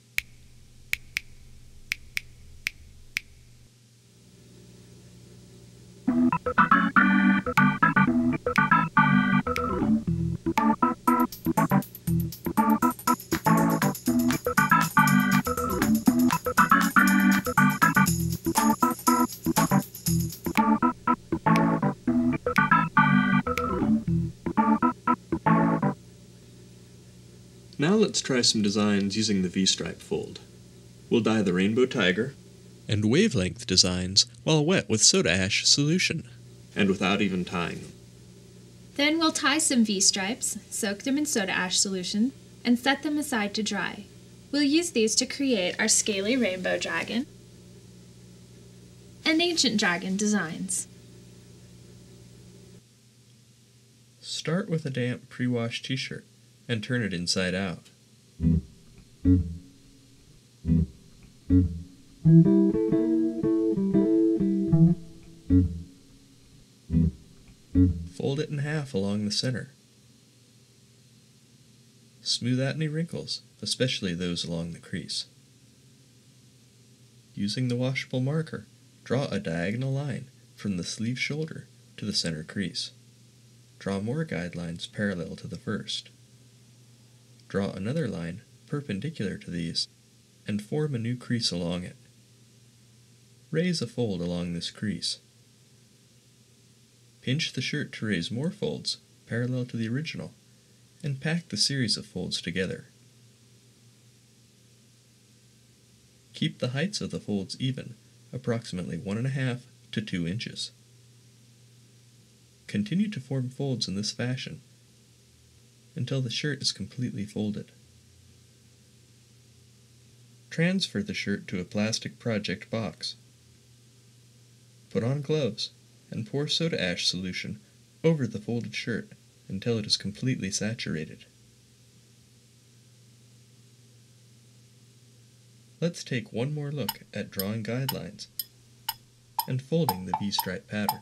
[SPEAKER 1] Let's try some designs using the V-stripe fold. We'll dye the rainbow tiger and wavelength designs while wet with soda ash solution and without even tying them.
[SPEAKER 5] Then we'll tie some V-stripes, soak them in soda ash solution, and set them aside to dry. We'll use these to create our scaly rainbow dragon and ancient dragon designs.
[SPEAKER 1] Start with a damp pre-washed t-shirt and turn it inside out. Fold it in half along the center. Smooth out any wrinkles, especially those along the crease. Using the washable marker, draw a diagonal line from the sleeve shoulder to the center crease. Draw more guidelines parallel to the first. Draw another line perpendicular to these and form a new crease along it. Raise a fold along this crease. Pinch the shirt to raise more folds parallel to the original and pack the series of folds together. Keep the heights of the folds even, approximately 1.5 to 2 inches. Continue to form folds in this fashion until the shirt is completely folded. Transfer the shirt to a plastic project box. Put on gloves and pour soda ash solution over the folded shirt until it is completely saturated. Let's take one more look at drawing guidelines and folding the V-stripe pattern.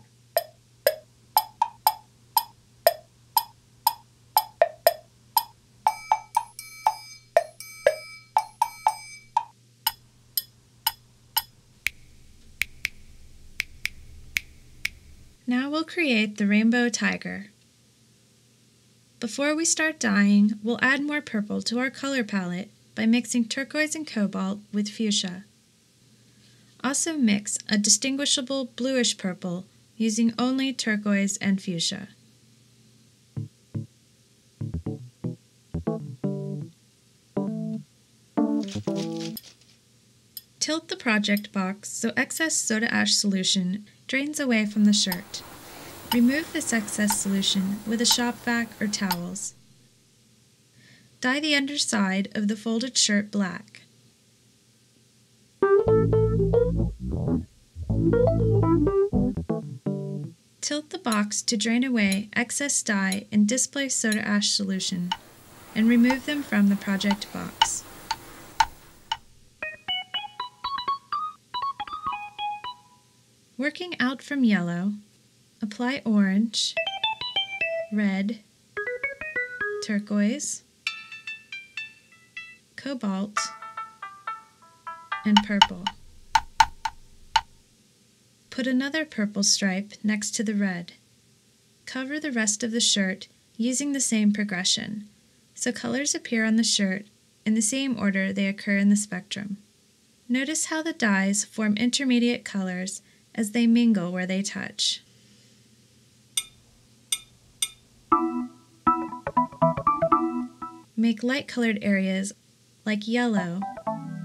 [SPEAKER 2] We'll create the rainbow tiger. Before we start dyeing, we'll add more purple to our color palette by mixing turquoise and cobalt with fuchsia. Also mix a distinguishable bluish purple using only turquoise and fuchsia. Tilt the project box so excess soda ash solution drains away from the shirt. Remove this excess solution with a shop vac or towels. Dye the underside of the folded shirt black. Tilt the box to drain away excess dye and display soda ash solution and remove them from the project box. Working out from yellow, Apply orange, red, turquoise, cobalt, and purple. Put another purple stripe next to the red. Cover the rest of the shirt using the same progression, so colors appear on the shirt in the same order they occur in the spectrum. Notice how the dyes form intermediate colors as they mingle where they touch. Make light colored areas, like yellow,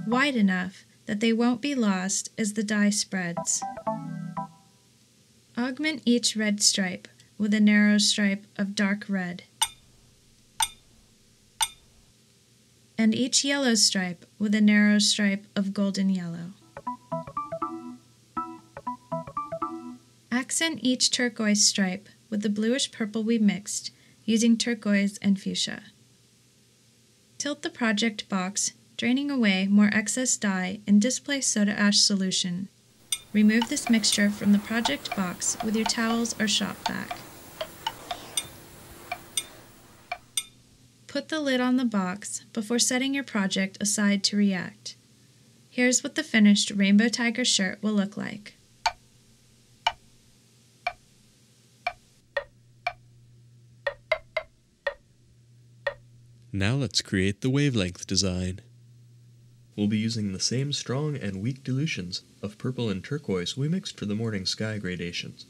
[SPEAKER 2] wide enough that they won't be lost as the dye spreads. Augment each red stripe with a narrow stripe of dark red, and each yellow stripe with a narrow stripe of golden yellow. Accent each turquoise stripe with the bluish purple we mixed using turquoise and fuchsia. Tilt the project box, draining away more excess dye and display soda ash solution. Remove this mixture from the project box with your towels or shop vac. Put the lid on the box before setting your project aside to react. Here's what the finished Rainbow Tiger shirt will look like.
[SPEAKER 1] Now let's create the wavelength design. We'll be using the same strong and weak dilutions of purple and turquoise we mixed for the morning sky gradations.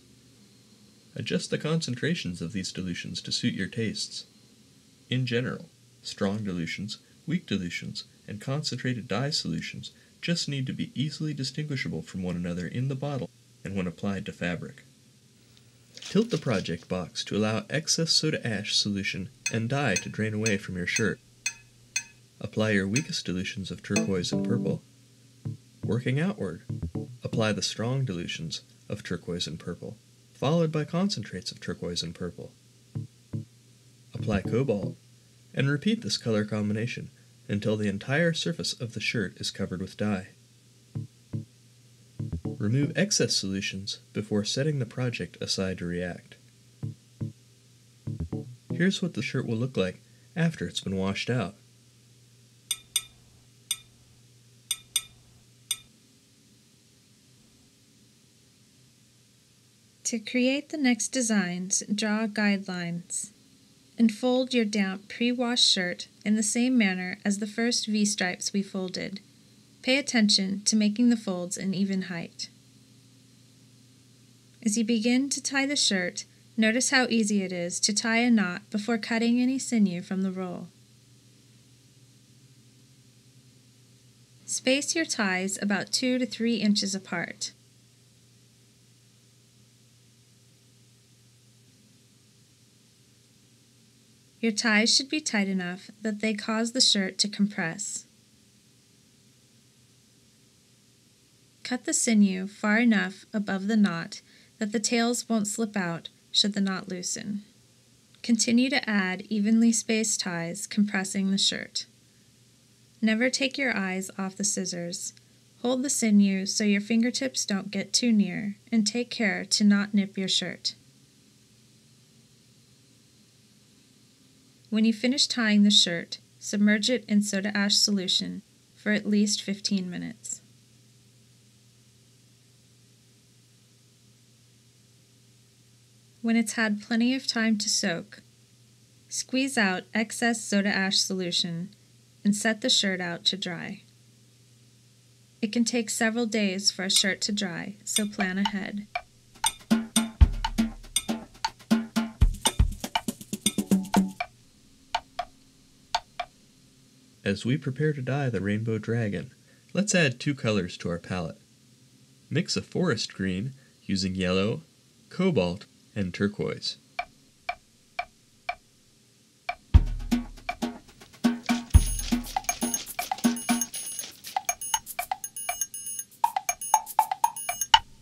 [SPEAKER 1] Adjust the concentrations of these dilutions to suit your tastes. In general, strong dilutions, weak dilutions, and concentrated dye solutions just need to be easily distinguishable from one another in the bottle and when applied to fabric. Tilt the project box to allow excess soda ash solution and dye to drain away from your shirt. Apply your weakest dilutions of turquoise and purple. Working outward, apply the strong dilutions of turquoise and purple, followed by concentrates of turquoise and purple. Apply cobalt, and repeat this color combination until the entire surface of the shirt is covered with dye. Remove excess solutions before setting the project aside to react. Here's what the shirt will look like after it's been washed out.
[SPEAKER 2] To create the next designs, draw guidelines. And fold your damp pre-washed shirt in the same manner as the first V-stripes we folded. Pay attention to making the folds an even height. As you begin to tie the shirt, notice how easy it is to tie a knot before cutting any sinew from the roll. Space your ties about 2 to 3 inches apart. Your ties should be tight enough that they cause the shirt to compress. Cut the sinew far enough above the knot that the tails won't slip out should the knot loosen. Continue to add evenly spaced ties, compressing the shirt. Never take your eyes off the scissors. Hold the sinew so your fingertips don't get too near, and take care to not nip your shirt. When you finish tying the shirt, submerge it in soda ash solution for at least 15 minutes. When it's had plenty of time to soak, Squeeze out excess soda ash solution and set the shirt out to dry. It can take several days for a shirt to dry, so plan ahead.
[SPEAKER 1] As we prepare to dye the rainbow dragon, let's add two colors to our palette. Mix a forest green using yellow, cobalt, and turquoise.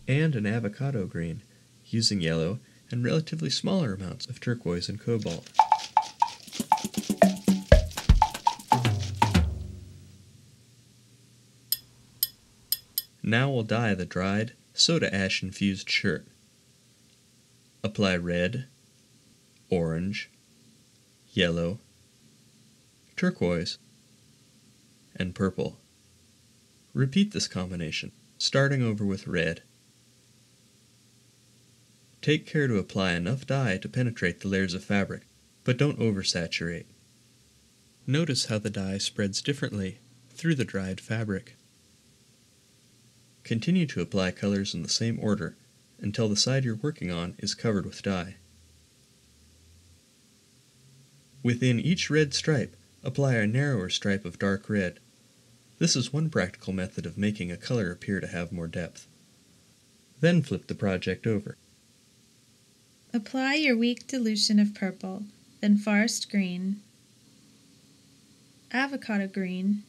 [SPEAKER 1] And an avocado green using yellow and relatively smaller amounts of turquoise and cobalt. Now we'll dye the dried, soda ash infused shirt. Apply red, orange, yellow, turquoise, and purple. Repeat this combination, starting over with red. Take care to apply enough dye to penetrate the layers of fabric, but don't oversaturate. Notice how the dye spreads differently through the dried fabric. Continue to apply colors in the same order until the side you're working on is covered with dye. Within each red stripe, apply a narrower stripe of dark red. This is one practical method of making a color appear to have more depth. Then flip the project over.
[SPEAKER 2] Apply your weak dilution of purple, then forest green, avocado green,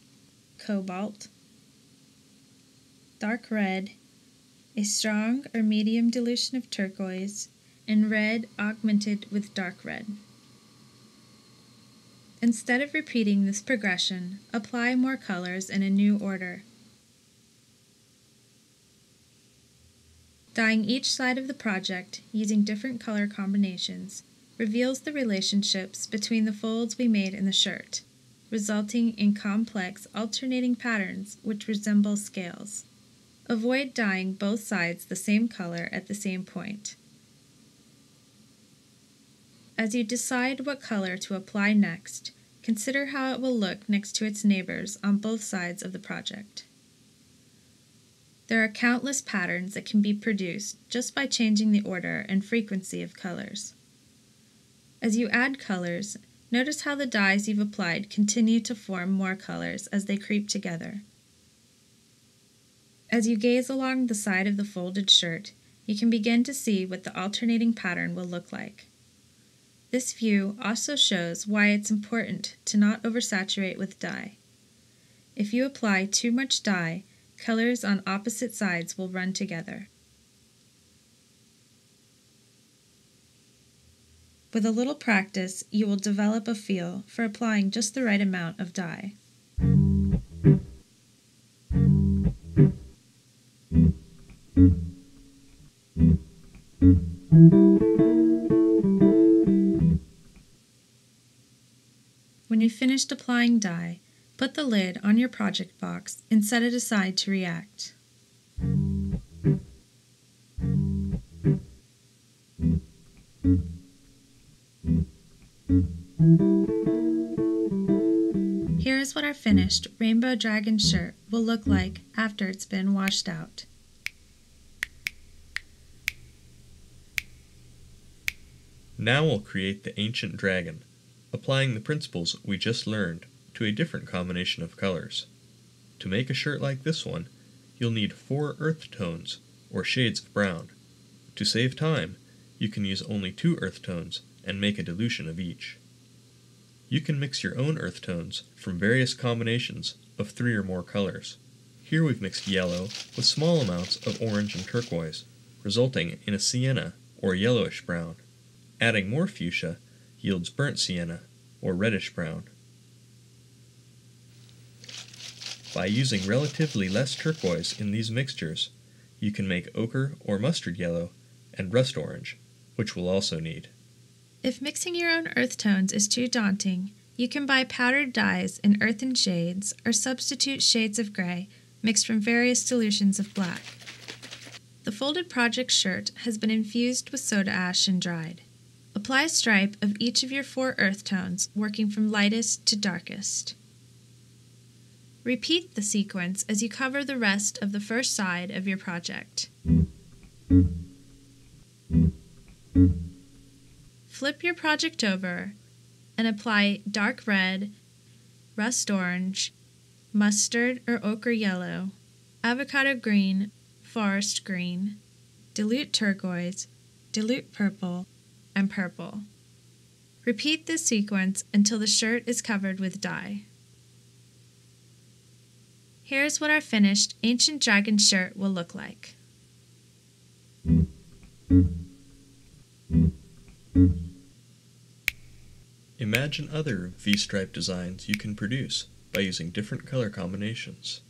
[SPEAKER 2] cobalt, dark red, a strong or medium dilution of turquoise, and red augmented with dark red. Instead of repeating this progression, apply more colors in a new order. Dyeing each side of the project using different color combinations reveals the relationships between the folds we made in the shirt, resulting in complex alternating patterns which resemble scales. Avoid dyeing both sides the same color at the same point. As you decide what color to apply next, consider how it will look next to its neighbors on both sides of the project. There are countless patterns that can be produced just by changing the order and frequency of colors. As you add colors, notice how the dyes you've applied continue to form more colors as they creep together. As you gaze along the side of the folded shirt, you can begin to see what the alternating pattern will look like. This view also shows why it's important to not oversaturate with dye. If you apply too much dye, colors on opposite sides will run together. With a little practice, you will develop a feel for applying just the right amount of dye. Finished applying dye, put the lid on your project box and set it aside to react. Here is what our finished Rainbow Dragon shirt will look like after it's been washed out.
[SPEAKER 1] Now we'll create the ancient dragon, applying the principles we just learned to a different combination of colors. To make a shirt like this one, you'll need four earth tones, or shades of brown. To save time, you can use only two earth tones and make a dilution of each. You can mix your own earth tones from various combinations of three or more colors. Here we've mixed yellow with small amounts of orange and turquoise, resulting in a sienna or yellowish brown. Adding more fuchsia yields burnt sienna or reddish brown. By using relatively less turquoise in these mixtures, you can make ochre or mustard yellow and rust orange, which we'll also need.
[SPEAKER 2] If mixing your own earth tones is too daunting, you can buy powdered dyes in earthen shades or substitute shades of gray mixed from various solutions of black. The folded project shirt has been infused with soda ash and dried. Apply a stripe of each of your four earth tones, working from lightest to darkest. Repeat the sequence as you cover the rest of the first side of your project. Flip your project over and apply dark red, rust orange, mustard or ochre yellow, avocado green, forest green, dilute turquoise, dilute purple, and purple. Repeat this sequence until the shirt is covered with dye. Here's what our finished Ancient Dragon shirt will look like.
[SPEAKER 1] Imagine other V-stripe designs you can produce by using different color combinations.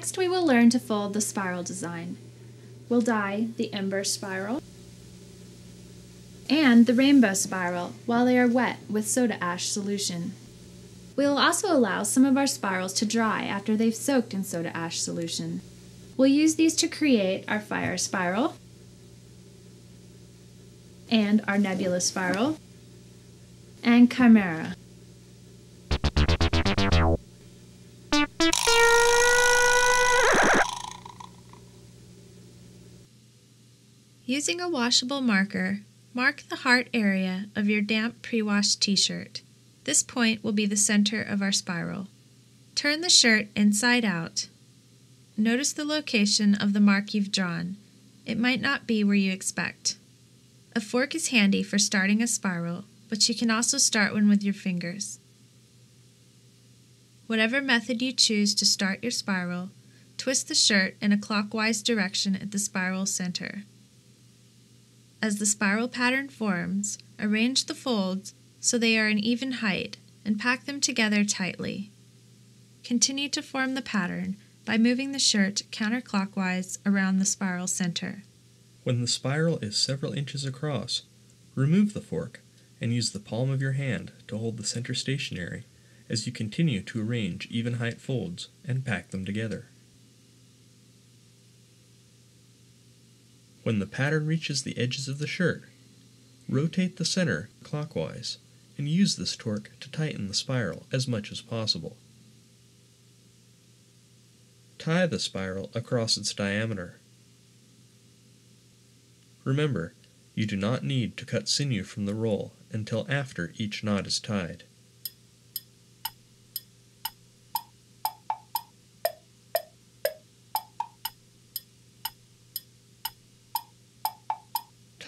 [SPEAKER 6] Next we will learn to fold the spiral design. We'll dye the ember spiral and the rainbow spiral while they are wet with soda ash solution. We will also allow some of our spirals to dry after they've soaked in soda ash solution. We'll use these to create our fire spiral and our nebula spiral and chimera.
[SPEAKER 2] Using a washable marker, mark the heart area of your damp pre-washed t-shirt. This point will be the center of our spiral. Turn the shirt inside out. Notice the location of the mark you've drawn. It might not be where you expect. A fork is handy for starting a spiral, but you can also start one with your fingers. Whatever method you choose to start your spiral, twist the shirt in a clockwise direction at the spiral center. As the spiral pattern forms, arrange the folds so they are an even height and pack them together tightly. Continue to form the pattern by moving the shirt counterclockwise around the spiral center.
[SPEAKER 1] When the spiral is several inches across, remove the fork and use the palm of your hand to hold the center stationary as you continue to arrange even height folds and pack them together. When the pattern reaches the edges of the shirt, rotate the center clockwise and use this torque to tighten the spiral as much as possible. Tie the spiral across its diameter. Remember, you do not need to cut sinew from the roll until after each knot is tied.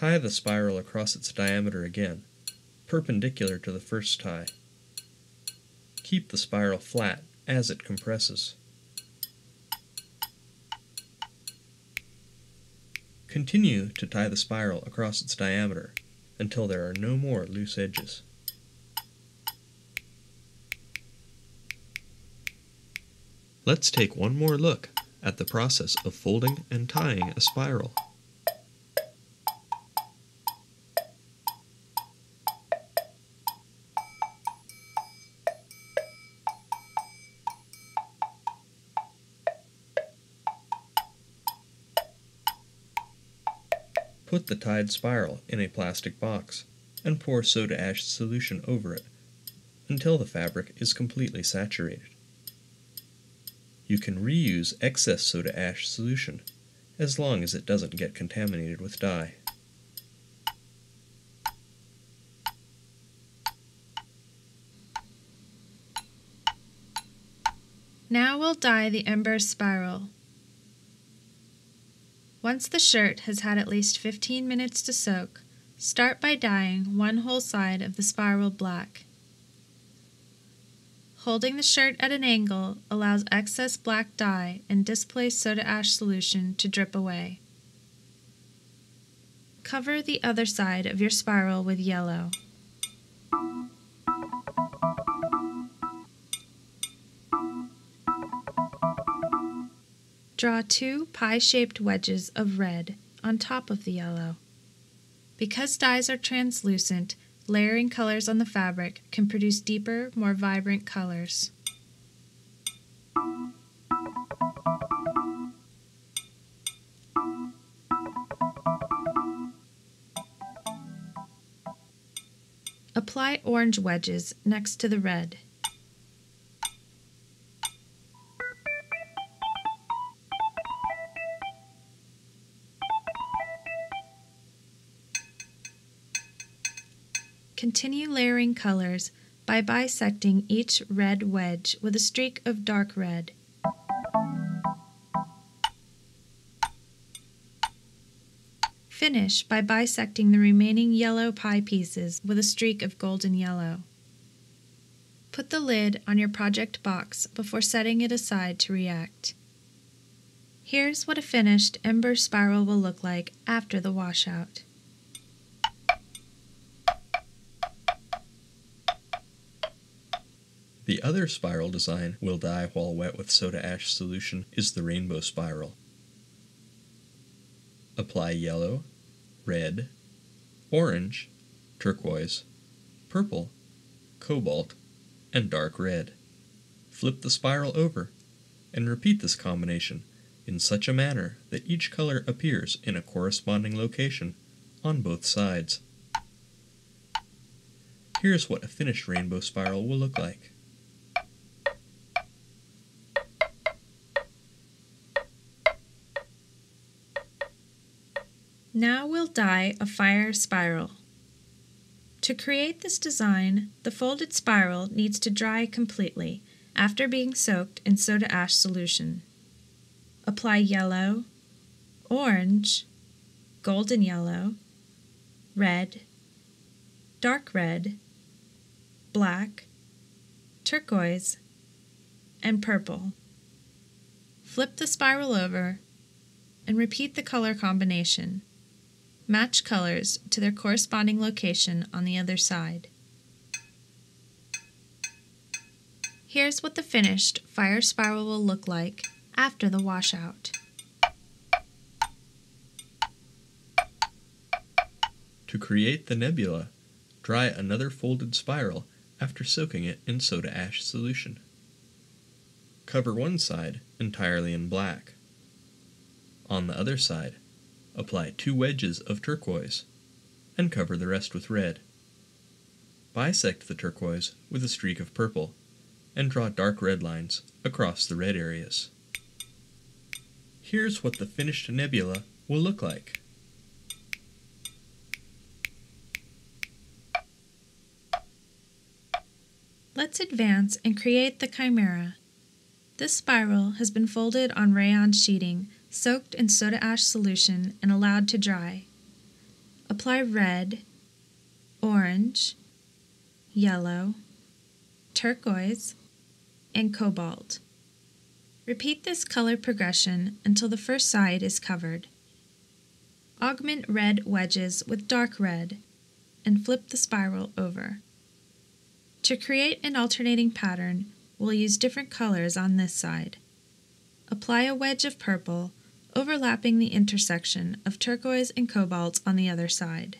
[SPEAKER 1] Tie the spiral across its diameter again, perpendicular to the first tie. Keep the spiral flat as it compresses. Continue to tie the spiral across its diameter until there are no more loose edges. Let's take one more look at the process of folding and tying a spiral. Put the tied spiral in a plastic box and pour soda ash solution over it until the fabric is completely saturated. You can reuse excess soda ash solution as long as it doesn't get contaminated with dye.
[SPEAKER 2] Now we'll dye the ember spiral. Once the shirt has had at least 15 minutes to soak, start by dyeing one whole side of the spiral black. Holding the shirt at an angle allows excess black dye and displaced soda ash solution to drip away. Cover the other side of your spiral with yellow. Draw two pie-shaped wedges of red on top of the yellow. Because dyes are translucent, layering colors on the fabric can produce deeper, more vibrant colors. Apply orange wedges next to the red. Continue layering colors by bisecting each red wedge with a streak of dark red. Finish by bisecting the remaining yellow pie pieces with a streak of golden yellow. Put the lid on your project box before setting it aside to react. Here's what a finished ember spiral will look like after the washout.
[SPEAKER 1] The other spiral design we'll dye while wet with soda ash solution is the rainbow spiral. Apply yellow, red, orange, turquoise, purple, cobalt, and dark red. Flip the spiral over and repeat this combination in such a manner that each color appears in a corresponding location on both sides. Here's what a finished rainbow spiral will look like.
[SPEAKER 2] Now we'll dye a fire spiral. To create this design, the folded spiral needs to dry completely after being soaked in soda ash solution. Apply yellow, orange, golden yellow, red, dark red, black, turquoise, and purple. Flip the spiral over and repeat the color combination. Match colors to their corresponding location on the other side. Here's what the finished fire spiral will look like after the washout.
[SPEAKER 1] To create the nebula, dry another folded spiral after soaking it in soda ash solution. Cover one side entirely in black. On the other side, Apply two wedges of turquoise and cover the rest with red. Bisect the turquoise with a streak of purple and draw dark red lines across the red areas. Here's what the finished nebula will look like.
[SPEAKER 2] Let's advance and create the chimera. This spiral has been folded on rayon sheeting soaked in soda ash solution and allowed to dry. Apply red, orange, yellow, turquoise, and cobalt. Repeat this color progression until the first side is covered. Augment red wedges with dark red and flip the spiral over. To create an alternating pattern, we'll use different colors on this side. Apply a wedge of purple overlapping the intersection of turquoise and cobalt on the other side.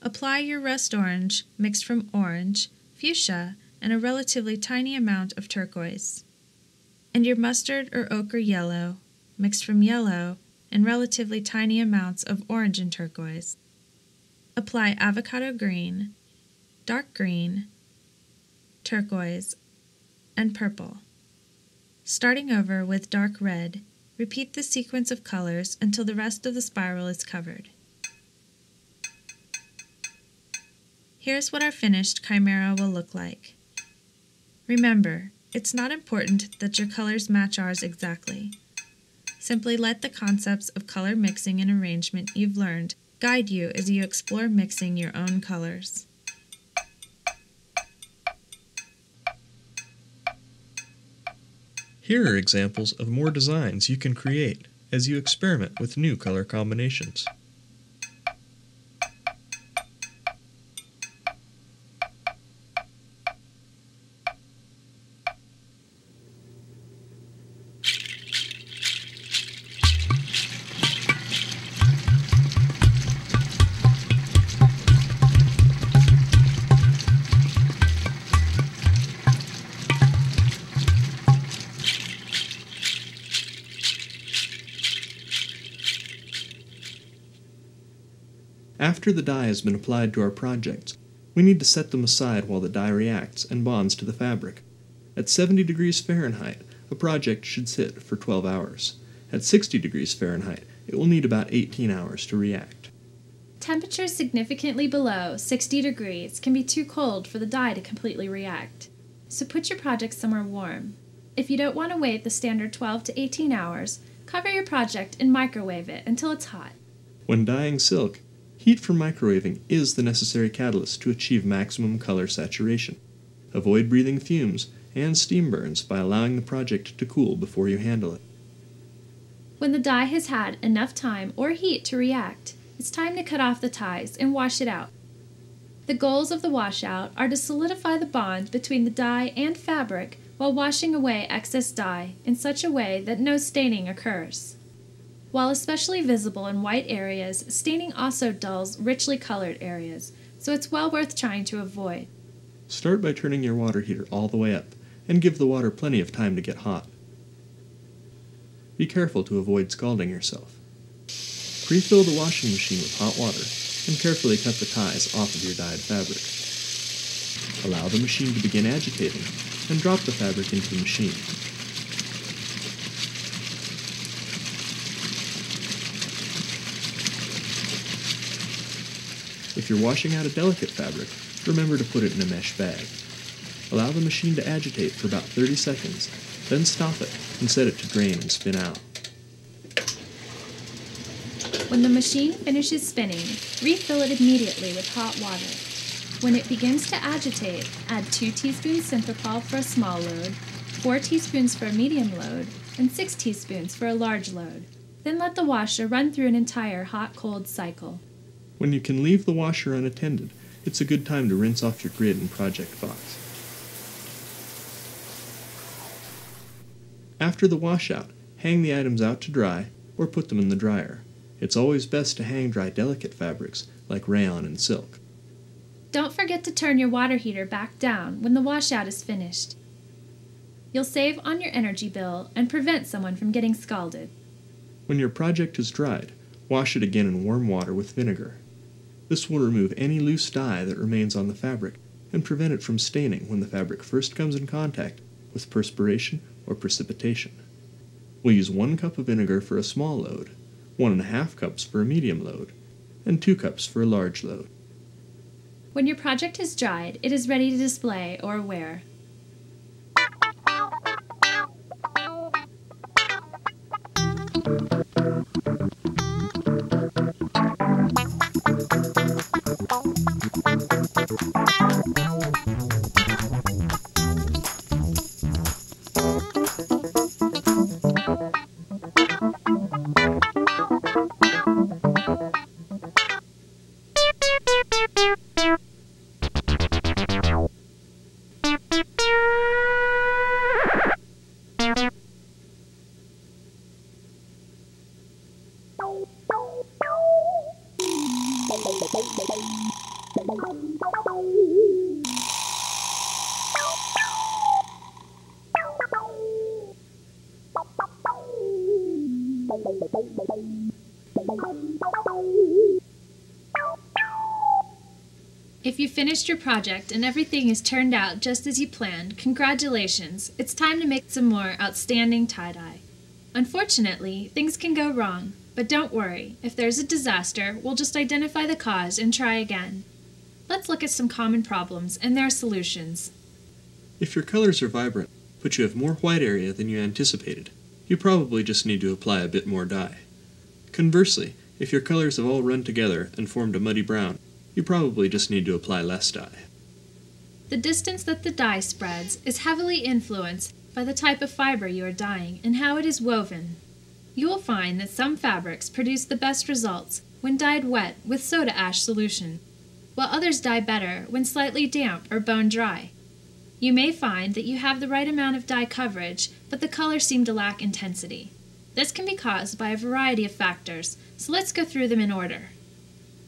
[SPEAKER 2] Apply your rust orange mixed from orange, fuchsia, and a relatively tiny amount of turquoise, and your mustard or ochre yellow mixed from yellow and relatively tiny amounts of orange and turquoise. Apply avocado green, dark green, turquoise, and purple. Starting over with dark red, Repeat the sequence of colors until the rest of the spiral is covered. Here's what our finished chimera will look like. Remember, it's not important that your colors match ours exactly. Simply let the concepts of color mixing and arrangement you've learned guide you as you explore mixing your own colors.
[SPEAKER 1] Here are examples of more designs you can create as you experiment with new color combinations. After the dye has been applied to our projects, we need to set them aside while the dye reacts and bonds to the fabric. At 70 degrees Fahrenheit, a project should sit for 12 hours. At 60 degrees Fahrenheit, it will need about 18 hours to react.
[SPEAKER 2] Temperatures significantly below 60 degrees can be too cold for the dye to completely react. So put your project somewhere warm. If you don't want to wait the standard 12 to 18 hours, cover your project and microwave it until it's hot.
[SPEAKER 1] When dyeing silk, heat from microwaving is the necessary catalyst to achieve maximum color saturation. Avoid breathing fumes and steam burns by allowing the project to cool before you handle it.
[SPEAKER 2] When the dye has had enough time or heat to react, it's time to cut off the ties and wash it out. The goals of the washout are to solidify the bond between the dye and fabric while washing away excess dye in such a way that no staining occurs. While especially visible in white areas, staining also dulls richly colored areas, so it's well worth trying to avoid.
[SPEAKER 1] Start by turning your water heater all the way up and give the water plenty of time to get hot. Be careful to avoid scalding yourself. Pre-fill the washing machine with hot water and carefully cut the ties off of your dyed fabric. Allow the machine to begin agitating and drop the fabric into the machine. If you're washing out a delicate fabric, remember to put it in a mesh bag. Allow the machine to agitate for about 30 seconds, then stop it and set it to drain and spin out.
[SPEAKER 2] When the machine finishes spinning, refill it immediately with hot water. When it begins to agitate, add 2 teaspoons Synthrapol for a small load, 4 teaspoons for a medium load, and 6 teaspoons for a large load. Then let the washer run through an entire hot cold cycle.
[SPEAKER 1] When you can leave the washer unattended, it's a good time to rinse off your grid and project box. After the washout, hang the items out to dry or put them in the dryer. It's always best to hang dry delicate fabrics like rayon and silk.
[SPEAKER 2] Don't forget to turn your water heater back down when the washout is finished. You'll save on your energy bill and prevent someone from getting scalded.
[SPEAKER 1] When your project is dried, wash it again in warm water with vinegar. This will remove any loose dye that remains on the fabric and prevent it from staining when the fabric first comes in contact with perspiration or precipitation. We'll use one cup of vinegar for a small load, one and a half cups for a medium load, and two cups for a large load.
[SPEAKER 2] When your project has dried, it is ready to display or wear. If you Finished your project and everything has turned out just as you planned, congratulations! It's time to make some more outstanding tie-dye. Unfortunately, things can go wrong, but don't worry. If there's a disaster, we'll just identify the cause and try again. Let's look at some common problems and their solutions.
[SPEAKER 1] If your colors are vibrant, but you have more white area than you anticipated, you probably just need to apply a bit more dye. Conversely, if your colors have all run together and formed a muddy brown, you probably just need to apply less dye.
[SPEAKER 2] The distance that the dye spreads is heavily influenced by the type of fiber you are dyeing and how it is woven. You will find that some fabrics produce the best results when dyed wet with soda ash solution, while others dye better when slightly damp or bone dry. You may find that you have the right amount of dye coverage, but the colors seem to lack intensity. This can be caused by a variety of factors, so let's go through them in order.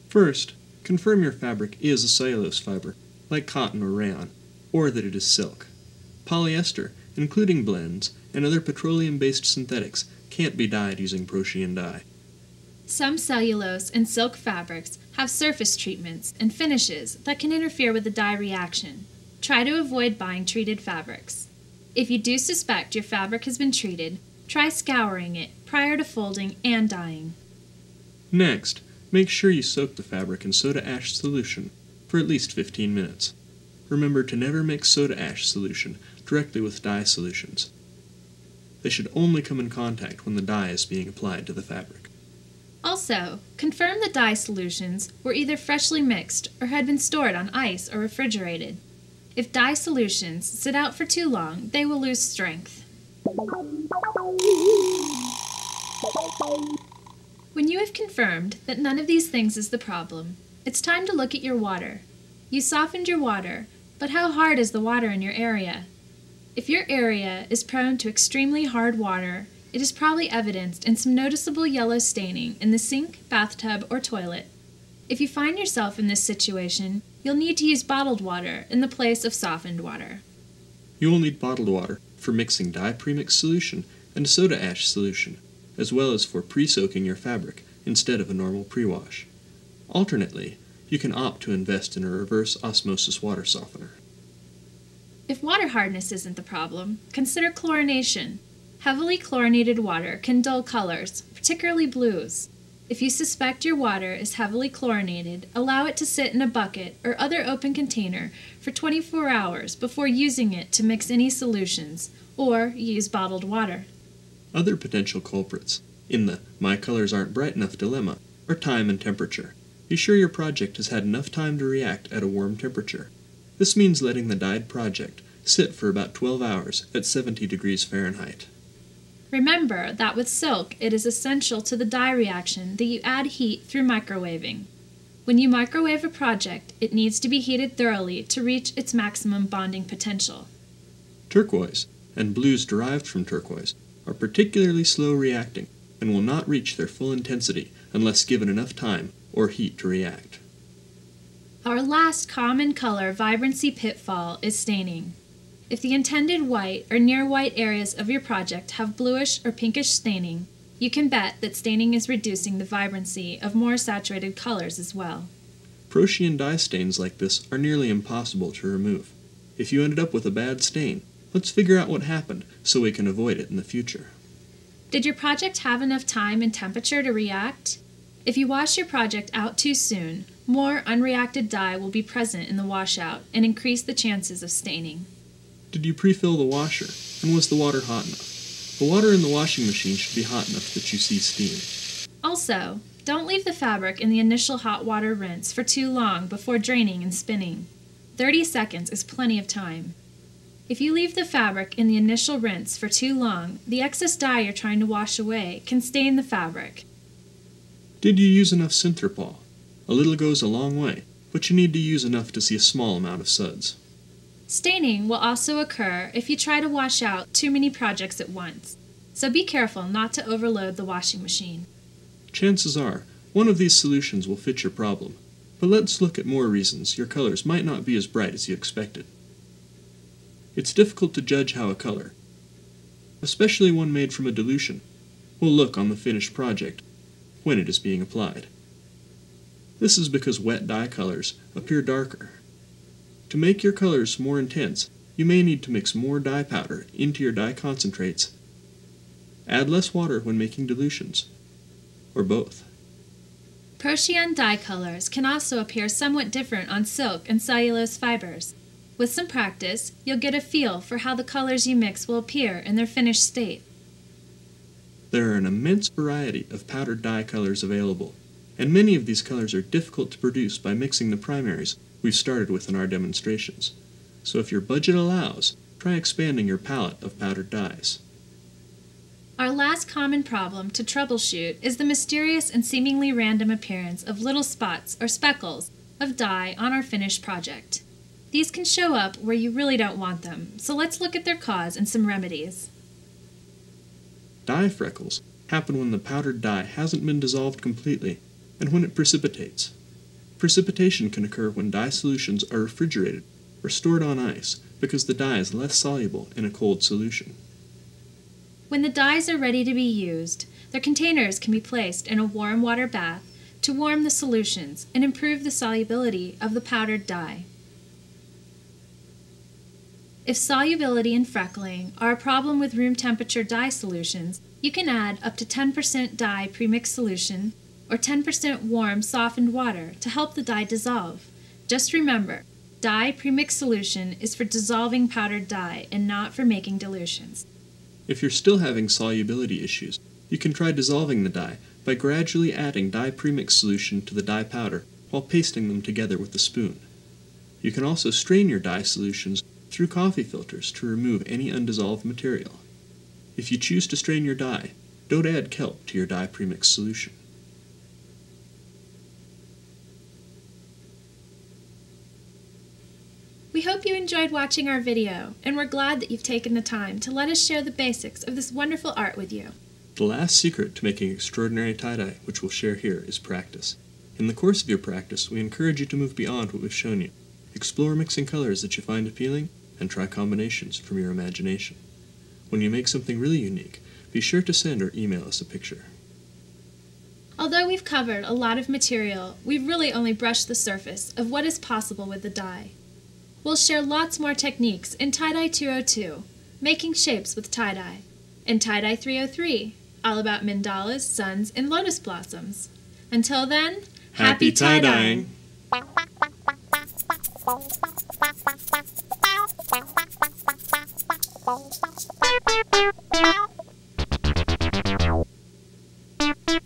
[SPEAKER 1] First, confirm your fabric is a cellulose fiber, like cotton or rayon, or that it is silk. Polyester, including blends, and other petroleum based synthetics can't be dyed using Procion dye.
[SPEAKER 2] Some cellulose and silk fabrics have surface treatments and finishes that can interfere with the dye reaction. Try to avoid buying treated fabrics. If you do suspect your fabric has been treated, try scouring it prior to folding and dyeing.
[SPEAKER 1] Next, make sure you soak the fabric in soda ash solution for at least 15 minutes. Remember to never mix soda ash solution directly with dye solutions. They should only come in contact when the dye is being applied to the fabric.
[SPEAKER 2] Also, confirm the dye solutions were either freshly mixed or had been stored on ice or refrigerated. If dye solutions sit out for too long, they will lose strength. When you have confirmed that none of these things is the problem, it's time to look at your water. You softened your water, but how hard is the water in your area? If your area is prone to extremely hard water, it is probably evidenced in some noticeable yellow staining in the sink, bathtub, or toilet. If you find yourself in this situation, you'll need to use bottled water in the place of softened water.
[SPEAKER 1] You will need bottled water for mixing dye premix solution and soda ash solution, as well as for pre-soaking your fabric instead of a normal pre-wash. Alternately, you can opt to invest in a reverse osmosis water softener.
[SPEAKER 2] If water hardness isn't the problem, consider chlorination. Heavily chlorinated water can dull colors, particularly blues. If you suspect your water is heavily chlorinated, allow it to sit in a bucket or other open container for 24 hours before using it to mix any solutions, or use bottled water.
[SPEAKER 1] Other potential culprits in the my colors aren't bright enough dilemma are time and temperature. Be sure your project has had enough time to react at a warm temperature. This means letting the dyed project sit for about 12 hours at 70 degrees Fahrenheit.
[SPEAKER 2] Remember that with silk, it is essential to the dye reaction that you add heat through microwaving. When you microwave a project, it needs to be heated thoroughly to reach its maximum bonding potential.
[SPEAKER 1] Turquoise and blues derived from turquoise are particularly slow reacting and will not reach their full intensity unless given enough time or heat to react.
[SPEAKER 2] Our last common color vibrancy pitfall is staining. If the intended white or near white areas of your project have bluish or pinkish staining, you can bet that staining is reducing the vibrancy of more saturated colors as well.
[SPEAKER 1] Procion dye stains like this are nearly impossible to remove. If you ended up with a bad stain, let's figure out what happened so we can avoid it in the future.
[SPEAKER 2] Did your project have enough time and temperature to react? If you wash your project out too soon, more unreacted dye will be present in the washout and increase the chances of staining.
[SPEAKER 1] Did you pre-fill the washer, and was the water hot enough? The water in the washing machine should be hot enough that you see steam.
[SPEAKER 2] Also, don't leave the fabric in the initial hot water rinse for too long before draining and spinning. 30 seconds is plenty of time. If you leave the fabric in the initial rinse for too long, the excess dye you're trying to wash away can stain the fabric.
[SPEAKER 1] Did you use enough Synthrapol? A little goes a long way, but you need to use enough to see a small amount of suds.
[SPEAKER 2] Staining will also occur if you try to wash out too many projects at once, so be careful not to overload the washing machine.
[SPEAKER 1] Chances are, one of these solutions will fit your problem, but let's look at more reasons your colors might not be as bright as you expected. It's difficult to judge how a color, especially one made from a dilution, will look on the finished project when it is being applied. This is because wet dye colors appear darker to make your colors more intense, you may need to mix more dye powder into your dye concentrates. Add less water when making dilutions, or both.
[SPEAKER 2] Procion dye colors can also appear somewhat different on silk and cellulose fibers. With some practice, you'll get a feel for how the colors you mix will appear in their finished state.
[SPEAKER 1] There are an immense variety of powdered dye colors available, and many of these colors are difficult to produce by mixing the primaries we've started with in our demonstrations. So if your budget allows, try expanding your palette of powdered dyes.
[SPEAKER 2] Our last common problem to troubleshoot is the mysterious and seemingly random appearance of little spots or speckles of dye on our finished project. These can show up where you really don't want them, so let's look at their cause and some remedies.
[SPEAKER 1] Dye freckles happen when the powdered dye hasn't been dissolved completely and when it precipitates. Precipitation can occur when dye solutions are refrigerated or stored on ice because the dye is less soluble in a cold solution.
[SPEAKER 2] When the dyes are ready to be used, Their containers can be placed in a warm water bath to warm the solutions and improve the solubility of the powdered dye. If solubility and freckling are a problem with room temperature dye solutions, you can add up to 10% dye premix solution or 10% warm softened water to help the dye dissolve. Just remember, dye premix solution is for dissolving powdered dye and not for making dilutions.
[SPEAKER 1] If you're still having solubility issues, you can try dissolving the dye by gradually adding dye premix solution to the dye powder while pasting them together with a spoon. You can also strain your dye solutions through coffee filters to remove any undissolved material. If you choose to strain your dye, don't add kelp to your dye premix solution.
[SPEAKER 2] We hope you enjoyed watching our video, and we're glad that you've taken the time to let us share the basics of this wonderful art with you.
[SPEAKER 1] The last secret to making extraordinary tie-dye, which we'll share here, is practice. In the course of your practice, we encourage you to move beyond what we've shown you. Explore mixing colors that you find appealing and try combinations from your imagination. When you make something really unique, be sure to send or email us a picture.
[SPEAKER 2] Although we've covered a lot of material, we've really only brushed the surface of what is possible with the dye. We'll share lots more techniques in Tie-Dye 202, making shapes with tie-dye, and Tie-Dye 303, all about mandalas, suns, and lotus blossoms. Until then,
[SPEAKER 1] Happy tie-dyeing!
[SPEAKER 7] Thank you.